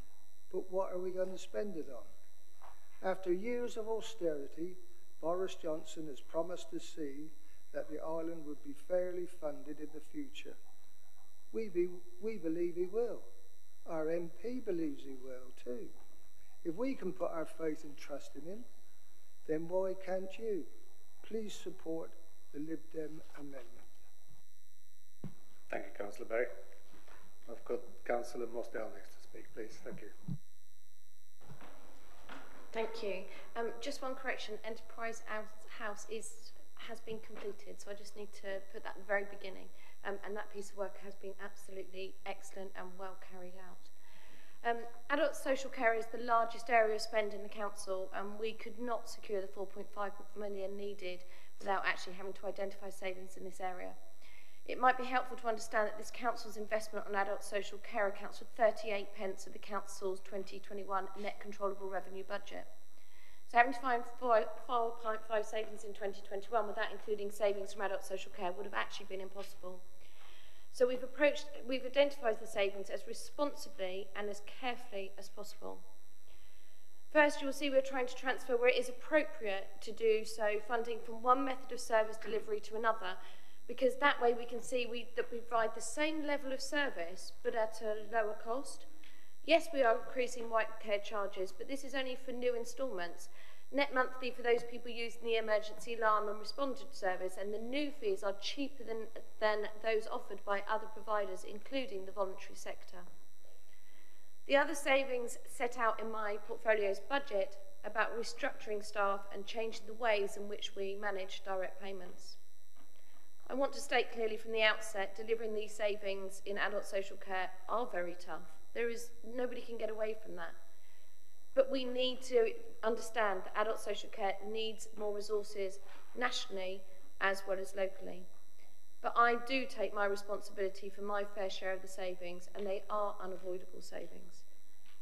but what are we going to spend it on? After years of austerity, Boris Johnson has promised to see that the island would be fairly funded in the future. We, be, we believe he will. Our MP believes he will too. If we can put our faith and trust in him, then why can't you? Please support the Lib Dem amendment. Thank you, Councillor Berry. I've got Councillor Mosdell next to speak, please. Thank you. Thank you. Um, just one correction. Enterprise House is has been completed. So I just need to put that at the very beginning. Um, and that piece of work has been absolutely excellent and well carried out. Um, adult social care is the largest area of spend in the council and we could not secure the 4.5 million needed without actually having to identify savings in this area. It might be helpful to understand that this council's investment on adult social care accounts for 38 pence of the council's 2021 net controllable revenue budget. 75.5 savings in 2021, without including savings from adult social care, would have actually been impossible. So we've approached, we've identified the savings as responsibly and as carefully as possible. First, you will see we're trying to transfer where it is appropriate to do so funding from one method of service delivery to another, because that way we can see we, that we provide the same level of service but at a lower cost, Yes, we are increasing white care charges, but this is only for new instalments. Net monthly for those people using the emergency alarm and responded service, and the new fees are cheaper than, than those offered by other providers, including the voluntary sector. The other savings set out in my portfolio's budget about restructuring staff and changing the ways in which we manage direct payments. I want to state clearly from the outset, delivering these savings in adult social care are very tough. There is, nobody can get away from that. But we need to understand that adult social care needs more resources nationally as well as locally. But I do take my responsibility for my fair share of the savings, and they are unavoidable savings.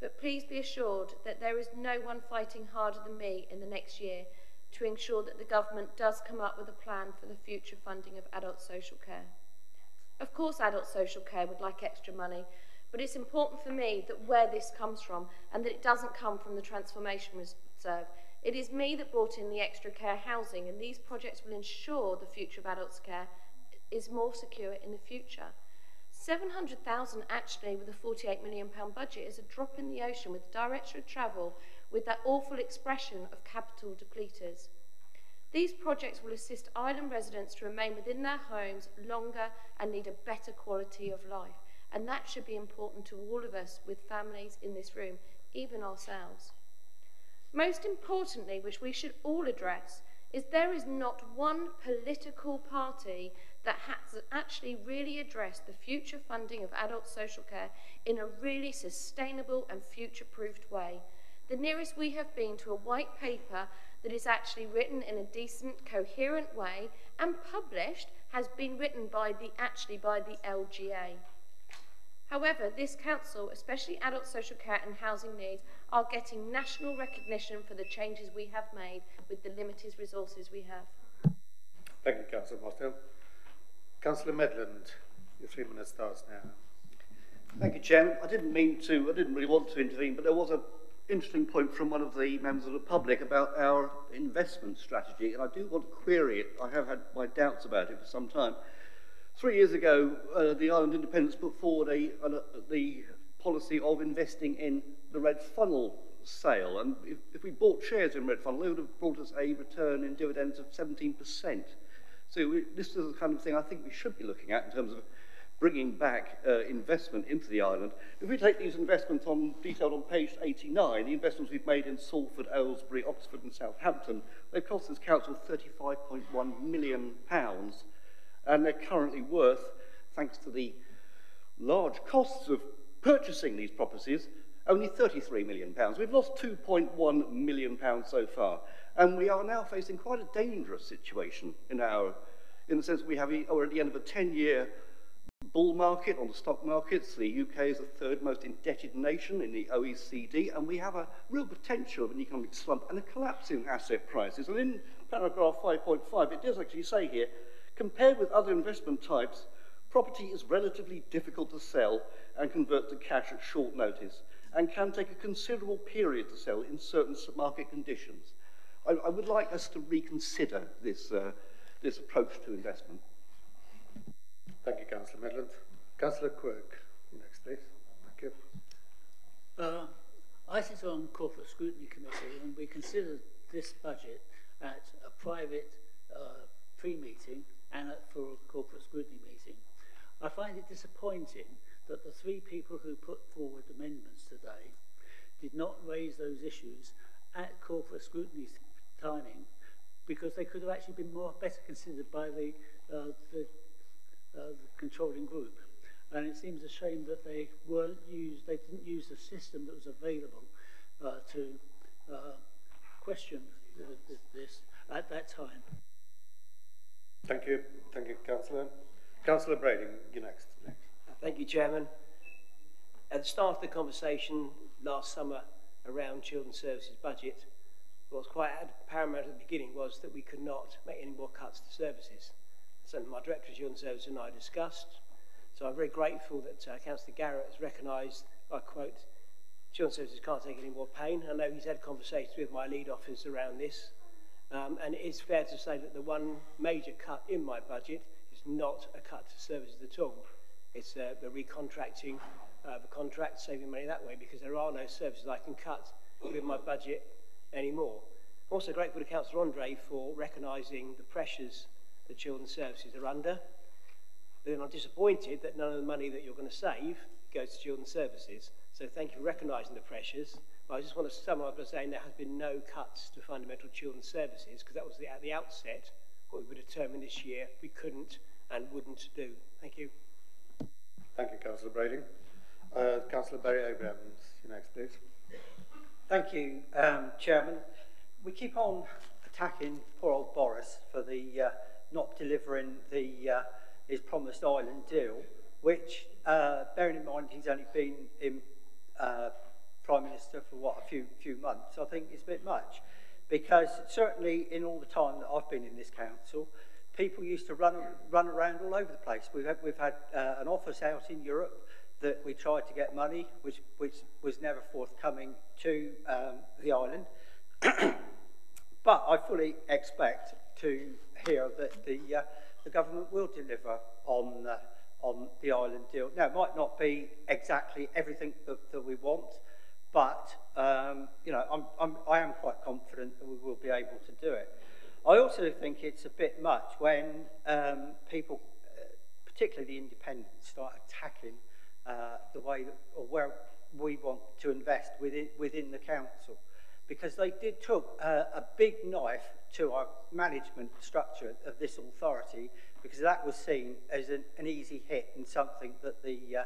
But please be assured that there is no one fighting harder than me in the next year to ensure that the government does come up with a plan for the future funding of adult social care. Of course, adult social care would like extra money, but it's important for me that where this comes from and that it doesn't come from the Transformation Reserve. It is me that brought in the extra care housing, and these projects will ensure the future of adults' care is more secure in the future. 700,000 actually with a 48 million pound budget is a drop in the ocean with the director of travel with that awful expression of capital depleters. These projects will assist island residents to remain within their homes longer and need a better quality of life. And that should be important to all of us with families in this room, even ourselves. Most importantly, which we should all address, is there is not one political party that has actually really addressed the future funding of adult social care in a really sustainable and future-proofed way. The nearest we have been to a white paper that is actually written in a decent, coherent way and published has been written by the, actually by the LGA. However, this Council, especially adult social care and housing needs, are getting national recognition for the changes we have made with the limited resources we have. Thank you, Councillor Martin. Councillor Medland, your three minutes starts now. Thank you, Chairman. I didn't mean to, I didn't really want to intervene, but there was an interesting point from one of the members of the public about our investment strategy, and I do want to query it. I have had my doubts about it for some time. Three years ago, uh, the Island Independents put forward a, a, uh, the policy of investing in the Red Funnel sale. And if, if we bought shares in Red Funnel, it would have brought us a return in dividends of 17%. So we, this is the kind of thing I think we should be looking at in terms of bringing back uh, investment into the island. If we take these investments on detailed on page 89, the investments we've made in Salford, Aylesbury, Oxford and Southampton, they've cost this council £35.1 million pounds and they're currently worth, thanks to the large costs of purchasing these properties, only 33 million pounds. We've lost 2.1 million pounds so far, and we are now facing quite a dangerous situation in our, in the sense we have or at the end of a 10-year bull market on the stock markets. The UK is the third most indebted nation in the OECD, and we have a real potential of an economic slump and a collapse in asset prices. And in paragraph 5.5, it does actually say here compared with other investment types, property is relatively difficult to sell and convert to cash at short notice and can take a considerable period to sell in certain market conditions. I, I would like us to reconsider this, uh, this approach to investment. Thank you, Councillor Medland. Councillor Quirk, next please. Thank you. Uh, I sit on Corporate Scrutiny Committee and we considered this budget at a private uh, pre-meeting and at, for a Corporate Scrutiny meeting. I find it disappointing that the three people who put forward amendments today did not raise those issues at corporate scrutiny timing because they could have actually been more better considered by the, uh, the, uh, the controlling group. And it seems a shame that they weren't used, they didn't use the system that was available uh, to uh, question the, the, this at that time. Thank you. Thank you, Councillor. Councillor Brading, you next. next. Thank you, Chairman. At the start of the conversation last summer around children's services budget, what was quite paramount at the beginning was that we could not make any more cuts to services. Something my Director of Children's Services and I discussed. So I'm very grateful that uh, Councillor Garrett has recognised, I quote, Children's Services can't take any more pain. I know he's had conversations with my lead office around this, Um, and it is fair to say that the one major cut in my budget is not a cut to services at all. It's uh, the recontracting uh, the contract, saving money that way, because there are no services I can cut with my budget anymore. I'm also grateful to Councillor Andre for recognising the pressures the children's services are under. But then I'm disappointed that none of the money that you're going to save goes to children's services. So thank you for recognising the pressures. But I just want to sum up by saying there has been no cuts to fundamental children's services because that was the, at the outset what we were determined this year we couldn't and wouldn't do. Thank you. Thank you, Councillor Brading. Uh, Councillor Barry Abraham, you next, please. Thank you, um, Chairman. We keep on attacking poor old Boris for the uh, not delivering the uh, his promised island deal, which, uh, bearing in mind he's only been in uh, Prime Minister for what a few few months, I think it's a bit much, because certainly in all the time that I've been in this council, people used to run run around all over the place. We've had, we've had uh, an office out in Europe that we tried to get money, which, which was never forthcoming to um, the island. but I fully expect to hear that the, uh, the government will deliver on, uh, on the island deal. Now, it might not be exactly everything that, that we want, but um, you know, I'm, I'm, I am quite confident that we will be able to do it. I also think it's a bit much when um, people, uh, particularly the independents, start attacking uh, the way that, or where we want to invest within, within the council. Because they did took uh, a big knife to our management structure of this authority because that was seen as an, an easy hit and something that the uh,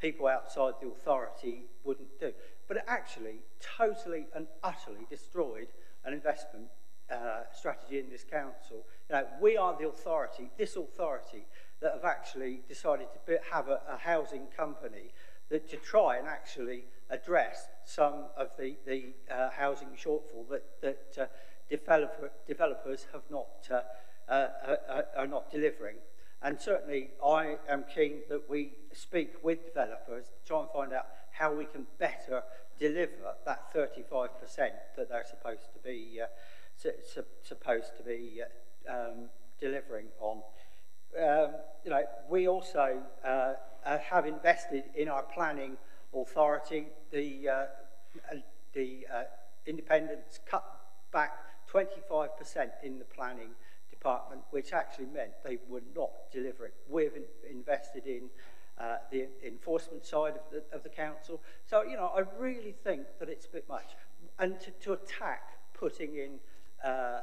people outside the authority wouldn't do. but it actually totally and utterly destroyed an investment uh, strategy in this council. You know, we are the authority, this authority, that have actually decided to have a, a housing company that to try and actually address some of the, the uh, housing shortfall that, that uh, developer, developers have not, uh, uh, uh, uh are not delivering. And certainly I am keen that we speak with developers to try and find out how we can better deliver that 35% that they're supposed to be, uh, su su supposed to be uh, um, delivering on um, you know, we also uh, uh, have invested in our planning authority. The, uh, uh the independents cut back 25% in the planning department, which actually meant they were not delivering. We've in invested in uh, the enforcement side of the, of the council. So, you know, I really think that it's a bit much. And to, to attack putting in uh,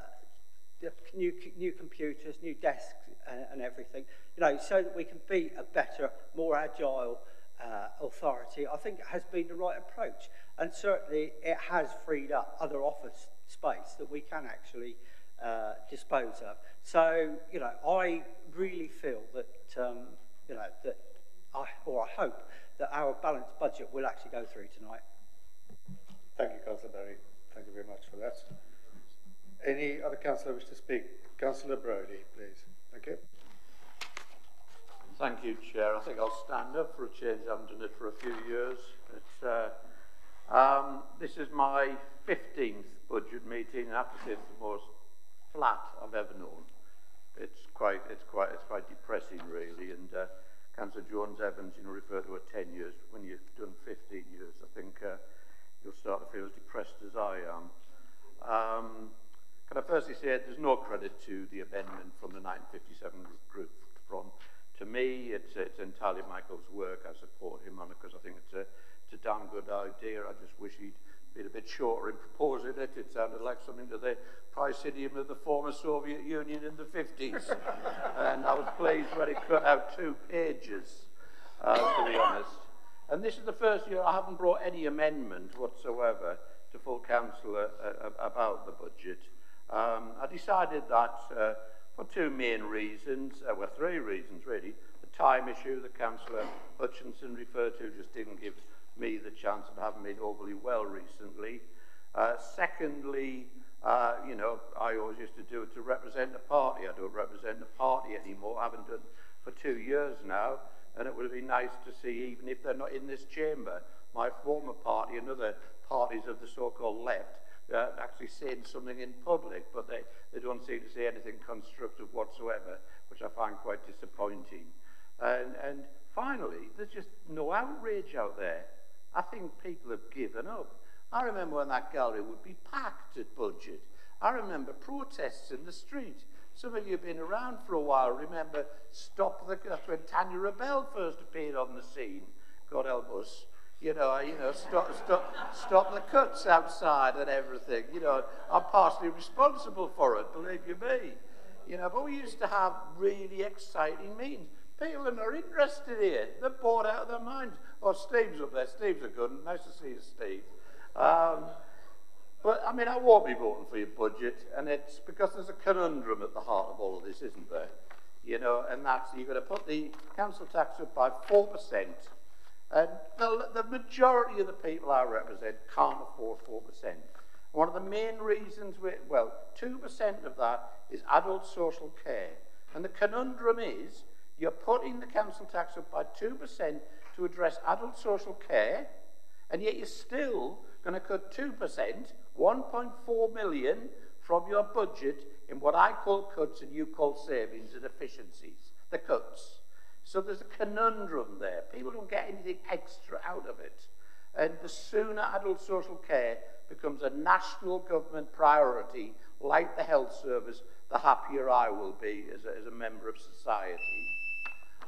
new, new computers, new desks and, and everything, you know, so that we can be a better, more agile uh, authority, I think has been the right approach. And certainly it has freed up other office space that we can actually uh, dispose of. So, you know, I really feel that, um, you know, that I, or I hope that our balanced budget will actually go through tonight. Thank you, Councillor Barry. Thank you very much for that. Any other councillor wish to speak? Councillor Brodie, please. Thank you. Thank you, Chair. I think I'll stand up for a change. I haven't done it for a few years. It's, uh, um, this is my 15th budget meeting, and I have to say it's the most flat I've ever known. It's quite, it's quite, it's quite depressing, really. And uh, Councillor Jones Evans, you know, referred to a 10 years. When you've done 15 years, I think uh, you'll start to feel as depressed as I am. Um, can I firstly say there's no credit to the amendment from the 1957 group from to me it's, it's entirely Michael's work I support him on it because I think it's a, it's a damn good idea I just wish he'd been a bit shorter in proposing it. It sounded like something to the Presidium of the former Soviet Union in the 50s. and I was pleased when it cut out two pages, uh, to be honest. And this is the first year I haven't brought any amendment whatsoever to full council uh, uh, about the budget. Um, I decided that uh, for two main reasons, uh, well, three reasons really. The time issue the Councillor Hutchinson referred to just didn't give me the chance and haven't been overly well recently. Uh, secondly, uh, you know, I always used to do it to represent the party. I don't represent the party anymore. I haven't done for two years now. And it would be nice to see, even if they're not in this chamber, my former party and other parties of the so-called left uh, actually saying something in public, but they, they don't seem to say anything constructive whatsoever, which I find quite disappointing. And, and finally, there's just no outrage out there. I think people have given up. I remember when that gallery would be packed at budget. I remember protests in the street. Some of you have been around for a while. Remember, stop the. That's when Tanya Rebel first appeared on the scene. God help us. You know, you know, stop, stop, stop the cuts outside and everything. You know, I'm partially responsible for it. Believe you me. You know, but we used to have really exciting meetings. People are not interested here. They're bored out of their minds. Oh, Steve's up there. Steve's a good one. Nice to see you, Steve. Um, but I mean, I won't be voting for your budget, and it's because there's a conundrum at the heart of all of this, isn't there? You know, and that's you're going to put the council tax up by four percent, and the, the majority of the people I represent can't afford four percent. One of the main reasons, we, well, two percent of that is adult social care, and the conundrum is you're putting the council tax up by two percent to address adult social care, and yet you're still going to cut 2%, 1.4 million from your budget in what I call cuts and you call savings and efficiencies, the cuts. So there's a conundrum there. People don't get anything extra out of it. And the sooner adult social care becomes a national government priority, like the health service, the happier I will be as a, as a member of society.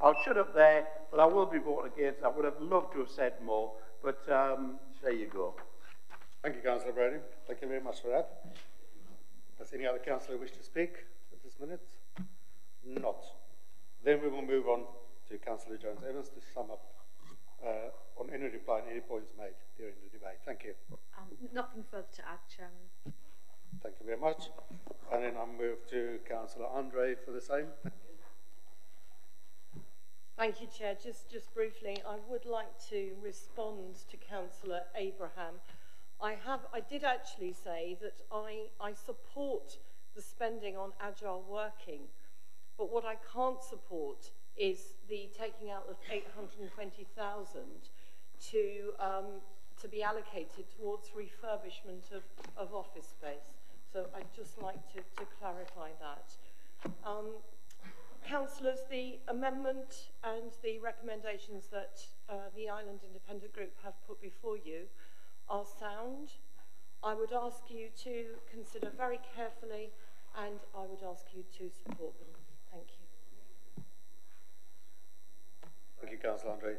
I'll shut up there, but I will be voting against. I would have loved to have said more, but um, there you go. Thank you, Councillor Brady. Thank you very much for that. Does any other councillor wish to speak at this minute? Not. Then we will move on to Councillor Jones Evans to sum up uh, on any reply and any points made during the debate. Thank you. Um, nothing further to add, Chairman. Thank you very much. And then I'll move to Councillor Andre for the same. Thank you, Chair. Just, just briefly, I would like to respond to Councillor Abraham. I, have, I did actually say that I, I support the spending on agile working, but what I can't support is the taking out of 820,000 to um, to be allocated towards refurbishment of, of office space. So I'd just like to, to clarify that. Um, Councillors, the amendment and the recommendations that uh, the Island Independent Group have put before you are sound. I would ask you to consider very carefully and I would ask you to support them. Thank you. Thank you, Councillor Andre.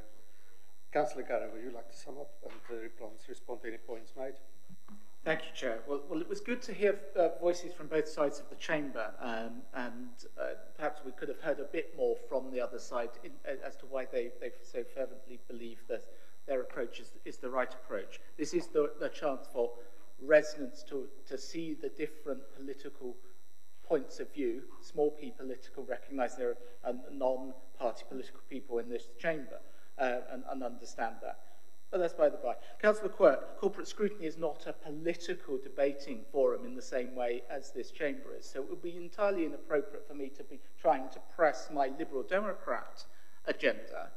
Councillor Garratt, would you like to sum up and uh, respond to any points made? Thank you, Chair. Well, well, it was good to hear uh, voices from both sides of the chamber, um, and uh, perhaps we could have heard a bit more from the other side in, as to why they, they so fervently believe that their approach is, is the right approach. This is the, the chance for resonance to, to see the different political points of view. Small p political recognise there are non-party political people in this chamber uh, and, and understand that. But that's by the by. Councillor Quirk, corporate scrutiny is not a political debating forum in the same way as this chamber is. So it would be entirely inappropriate for me to be trying to press my Liberal Democrat agenda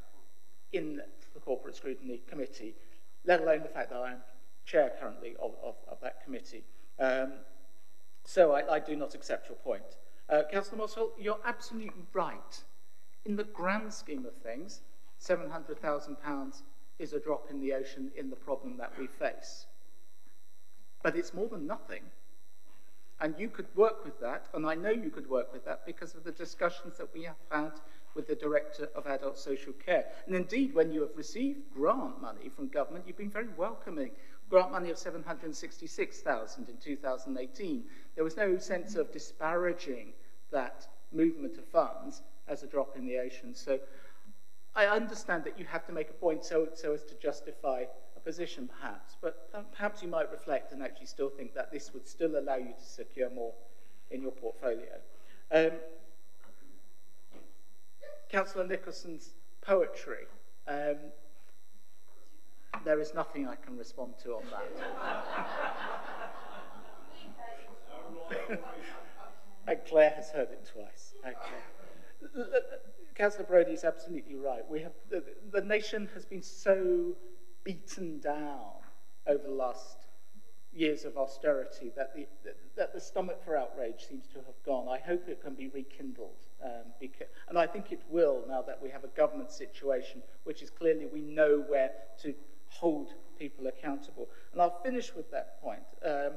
in the corporate scrutiny committee, let alone the fact that I am chair currently of, of, of that committee. Um, so I, I do not accept your point. Uh, Councillor Moswell, you're absolutely right. In the grand scheme of things, £700,000 is a drop in the ocean in the problem that we face. But it's more than nothing. And you could work with that, and I know you could work with that because of the discussions that we have had with the Director of Adult Social Care. And indeed, when you have received grant money from government, you've been very welcoming. Grant money of 766,000 in 2018. There was no sense of disparaging that movement of funds as a drop in the ocean. So I understand that you have to make a point so, so as to justify a position, perhaps, but perhaps you might reflect and actually still think that this would still allow you to secure more in your portfolio. Um, Councillor Nicholson's poetry. Um, there is nothing I can respond to on that. And Claire has heard it twice. Okay. Councillor Brodie is absolutely right. We have the, the nation has been so beaten down over the last years of austerity that the, that the stomach for outrage seems to have gone. I hope it can be rekindled. Um, because, and I think it will now that we have a government situation, which is clearly we know where to hold people accountable. And I'll finish with that point um,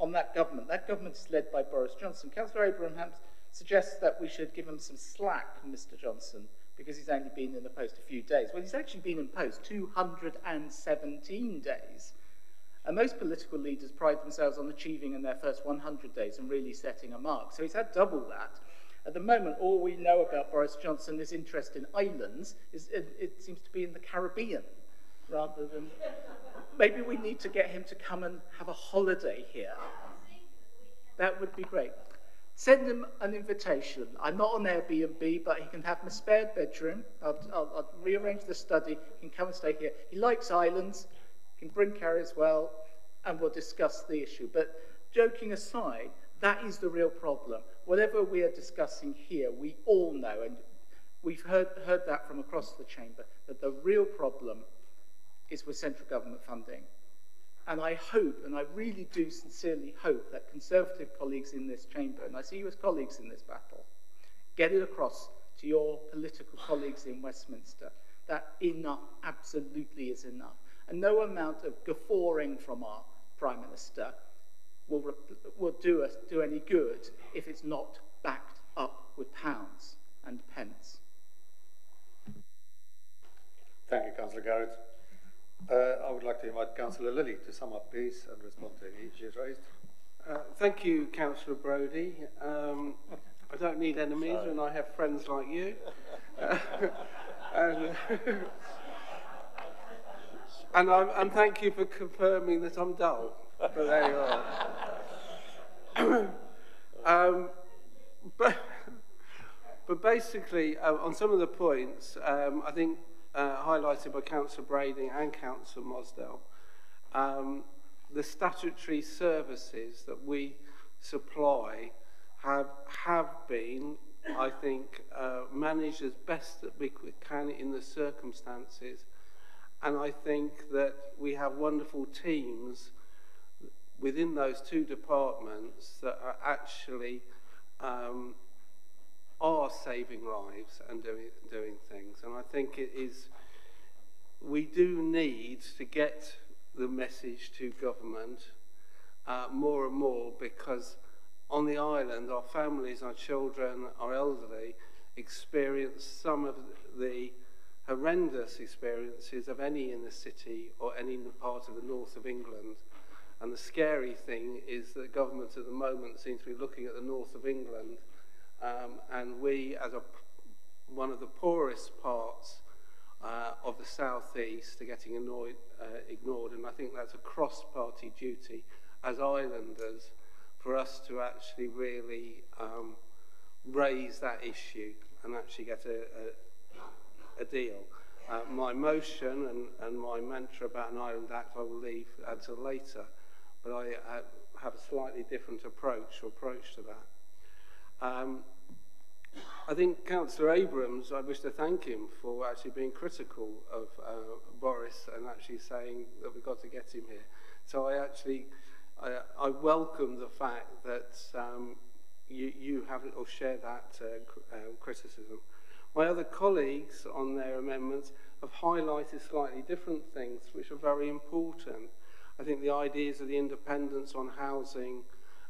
on that government. That government is led by Boris Johnson. Councillor Abraham suggests that we should give him some slack, Mr Johnson, because he's only been in the post a few days. Well, he's actually been in post 217 days. And most political leaders pride themselves on achieving in their first 100 days and really setting a mark. So he's had double that. At the moment, all we know about Boris Johnson is interest in islands. Is, it, it seems to be in the Caribbean rather than... Maybe we need to get him to come and have a holiday here. That would be great. Send him an invitation. I'm not on Airbnb, but he can have my spare bedroom. I'll, I'll, I'll rearrange the study. He can come and stay here. He likes islands He can bring Carrie as well, and we'll discuss the issue. But joking aside, that is the real problem. Whatever we are discussing here, we all know, and we've heard, heard that from across the chamber, that the real problem is with central government funding. And I hope, and I really do sincerely hope, that Conservative colleagues in this chamber, and I see you as colleagues in this battle, get it across to your political colleagues in Westminster that enough absolutely is enough. And no amount of guffawing from our Prime Minister will, will do us do any good if it's not backed up with pounds and pence. Thank you, Councillor Garratt. Uh, I would like to invite Councillor Lilley to sum up, please, and respond to any issues raised. Uh, thank you, Councillor Brodie. Um, I don't need enemies Sorry. when I have friends like you. uh, and, and, I'm, and thank you for confirming that I'm dull. But there you are. um, but, but basically, uh, on some of the points, um, I think uh, highlighted by Councillor Brading and Councillor Mosdell, um, the statutory services that we supply have, have been, I think, uh, managed as best that we can in the circumstances. And I think that we have wonderful teams within those two departments that are actually um, are saving lives and doing, doing things. And I think it is, we do need to get the message to government uh, more and more because on the island, our families, our children, our elderly experience some of the horrendous experiences of any in the city or any part of the north of England. And the scary thing is that government at the moment seems to be looking at the north of England Um, and we, as a, one of the poorest parts uh, of the southeast, are getting annoyed, uh, ignored. And I think that's a cross-party duty as islanders for us to actually really um, raise that issue and actually get a, a, a deal. Uh, my motion and, and my mantra about an island act I will leave until later, but I uh, have a slightly different approach or approach to that. Um, I think Councillor Abrams, I wish to thank him for actually being critical of uh, Boris and actually saying that we've got to get him here. So I actually, I, I welcome the fact that um, you, you have or share that uh, uh, criticism. My other colleagues on their amendments have highlighted slightly different things which are very important. I think the ideas of the independence on housing,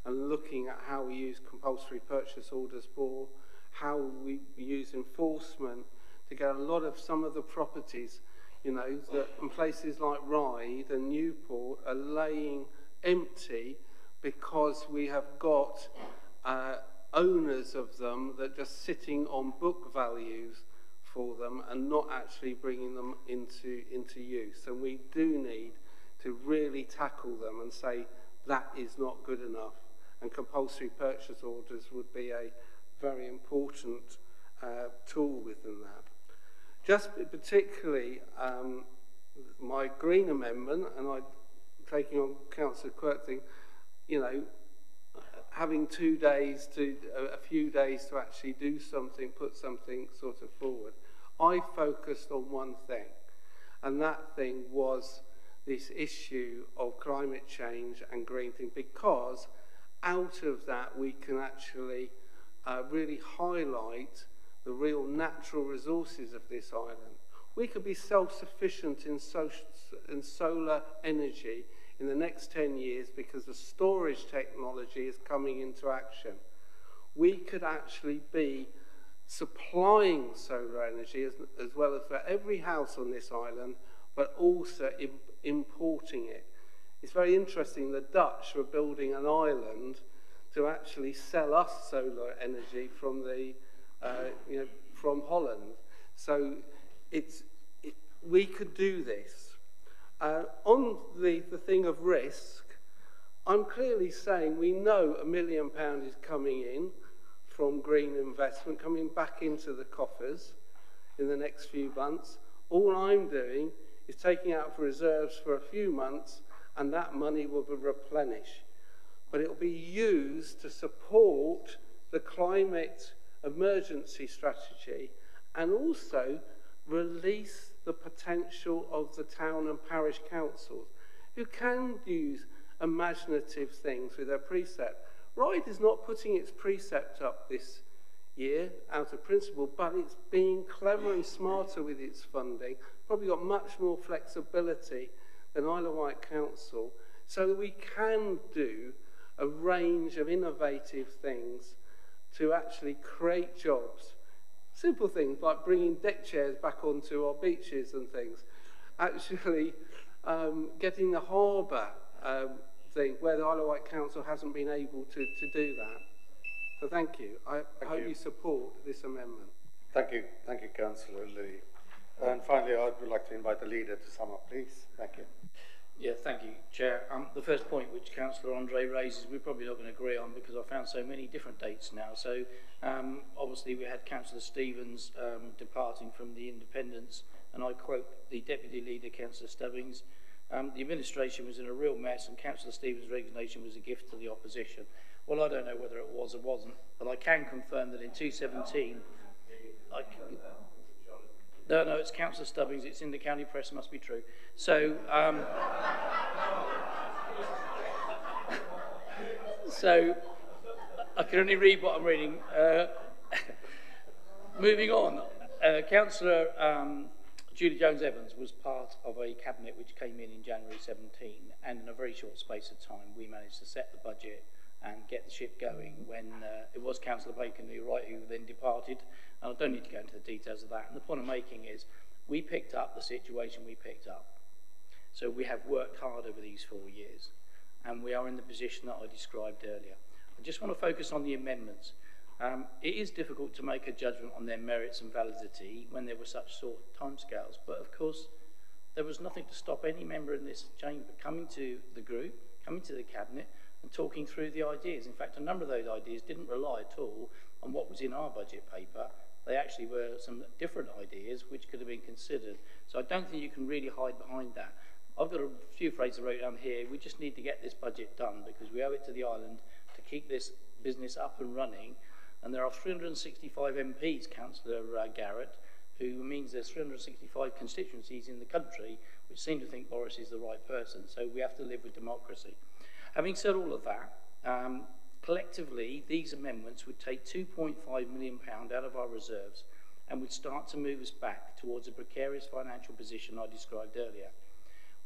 and looking at how we use compulsory purchase orders for, how we use enforcement to get a lot of some of the properties, you know, that in places like Ryde and Newport are laying empty because we have got uh, owners of them that are just sitting on book values for them and not actually bringing them into, into use. And we do need to really tackle them and say that is not good enough. And compulsory purchase orders would be a very important uh, tool within that. Just particularly um, my Green Amendment, and I taking on Councillor Quirk thing, you know, having two days to a few days to actually do something, put something sort of forward. I focused on one thing, and that thing was this issue of climate change and green thing because out of that we can actually uh, really highlight the real natural resources of this island. We could be self-sufficient in, so in solar energy in the next 10 years because the storage technology is coming into action. We could actually be supplying solar energy as, as well as for every house on this island, but also Im importing it. It's very interesting, the Dutch were building an island to actually sell us solar energy from the, uh, you know, from Holland. So it's, it, we could do this. Uh, on the, the thing of risk, I'm clearly saying we know a million pound is coming in from green investment, coming back into the coffers in the next few months. All I'm doing is taking out for reserves for a few months and that money will be replenished. But it will be used to support the climate emergency strategy and also release the potential of the town and parish councils who can use imaginative things with their precept. Ryde is not putting its precept up this year out of principle, but it's being clever and smarter with its funding, probably got much more flexibility than Isle of Wight Council, so that we can do a range of innovative things to actually create jobs. Simple things like bringing deck chairs back onto our beaches and things. Actually, um, getting the harbour um, thing where the Isle of Wight Council hasn't been able to, to do that. So thank you. I, I hope you. you support this amendment. Thank you. Thank you, Councillor Lee. And finally, I would like to invite the leader to sum up, please. Thank you. Yeah, thank you, Chair. Um, the first point which Councillor Andre raises, we're probably not going to agree on because I found so many different dates now. So um, obviously we had Councillor Stevens um, departing from the independents, and I quote the Deputy Leader, Councillor Stubbings, um, the administration was in a real mess and Councillor Stevens' resignation was a gift to the opposition. Well, I don't know whether it was or wasn't, but I can confirm that in 2017, I, no, no, it's Councillor Stubbings. It's in the county press. Must be true. So, um, so I can only read what I'm reading. Uh, moving on, uh, Councillor um, Julie Jones-Evans was part of a cabinet which came in in January 17, and in a very short space of time, we managed to set the budget and get the ship going when uh, it was Councillor Bacon, who right, who then departed. And I don't need to go into the details of that. And the point I'm making is we picked up the situation we picked up. So we have worked hard over these four years. And we are in the position that I described earlier. I just want to focus on the amendments. Um, it is difficult to make a judgment on their merits and validity when there were such short timescales. But of course, there was nothing to stop any member in this chamber coming to the group, coming to the cabinet, talking through the ideas. In fact, a number of those ideas didn't rely at all on what was in our budget paper. They actually were some different ideas which could have been considered. So I don't think you can really hide behind that. I've got a few phrases I wrote down here. We just need to get this budget done because we owe it to the island to keep this business up and running. And there are 365 MPs, Councillor uh, Garrett, who means there's 365 constituencies in the country which seem to think Boris is the right person. So we have to live with democracy. Having said all of that, um, collectively, these amendments would take £2.5 million out of our reserves and would start to move us back towards a precarious financial position I described earlier.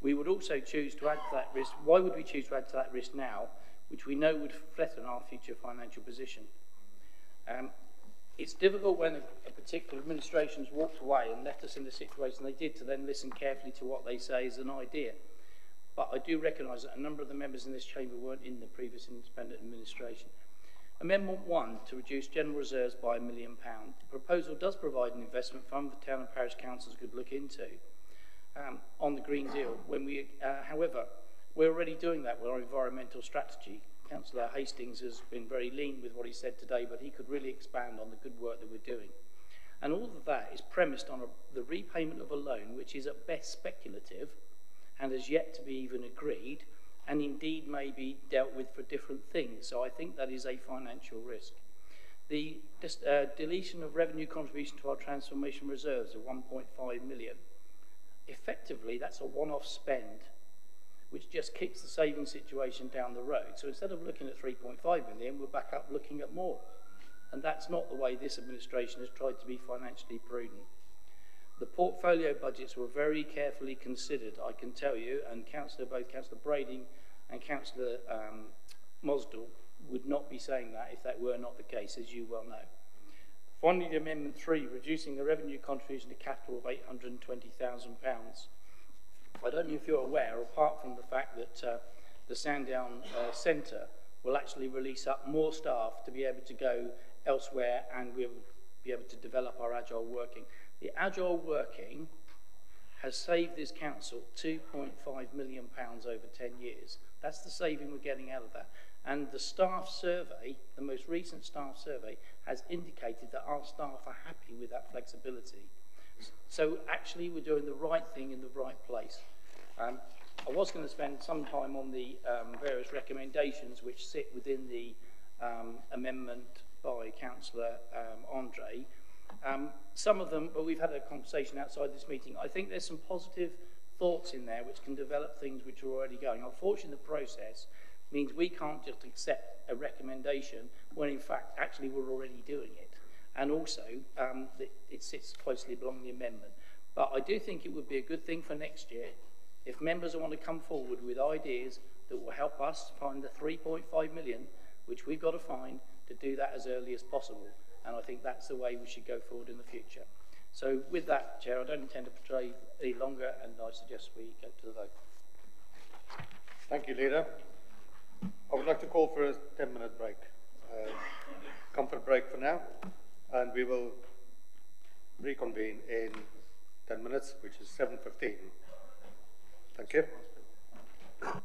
We would also choose to add to that risk. Why would we choose to add to that risk now, which we know would threaten our future financial position? Um, it's difficult when a, a particular administration's walked away and left us in the situation they did to then listen carefully to what they say is an idea. But I do recognise that a number of the members in this chamber weren't in the previous independent administration. Amendment 1 to reduce general reserves by a million pounds. The proposal does provide an investment fund for town and parish councils could look into um, on the Green Deal. When we, uh, however, we're already doing that with our environmental strategy. Councillor Hastings has been very lean with what he said today, but he could really expand on the good work that we're doing. And all of that is premised on a, the repayment of a loan, which is at best speculative, and has yet to be even agreed, and indeed may be dealt with for different things. So I think that is a financial risk. The uh, deletion of revenue contribution to our transformation reserves of 1.5 million, effectively that's a one-off spend which just kicks the saving situation down the road. So instead of looking at 3.5 million, we're back up looking at more. And that's not the way this administration has tried to be financially prudent. The portfolio budgets were very carefully considered, I can tell you, and Councillor, both Councillor Brading and Councillor um, Mosdell would not be saying that if that were not the case, as you well know. Finally, Amendment 3, reducing the revenue contribution to capital of £820,000. I don't know if you're aware, apart from the fact that uh, the Sandown uh, Centre will actually release up more staff to be able to go elsewhere and we'll be able to develop our agile working. The agile working has saved this council £2.5 million pounds over 10 years. That's the saving we're getting out of that. And the staff survey, the most recent staff survey, has indicated that our staff are happy with that flexibility. So actually we're doing the right thing in the right place. Um, I was going to spend some time on the um, various recommendations which sit within the um, amendment by Councillor um, Andre, Um, some of them, but we've had a conversation outside this meeting. I think there's some positive thoughts in there which can develop things which are already going. Unfortunately, the process means we can't just accept a recommendation when in fact actually we're already doing it. And also, um, it, it sits closely along the amendment. But I do think it would be a good thing for next year if members want to come forward with ideas that will help us find the 3.5 million, which we've got to find, to do that as early as possible. And I think that's the way we should go forward in the future. So with that, Chair, I don't intend to portray any longer, and I suggest we go to the vote. Thank you, Leader. I would like to call for a 10-minute break. Uh, comfort break for now, and we will reconvene in 10 minutes, which is 7.15. Thank you.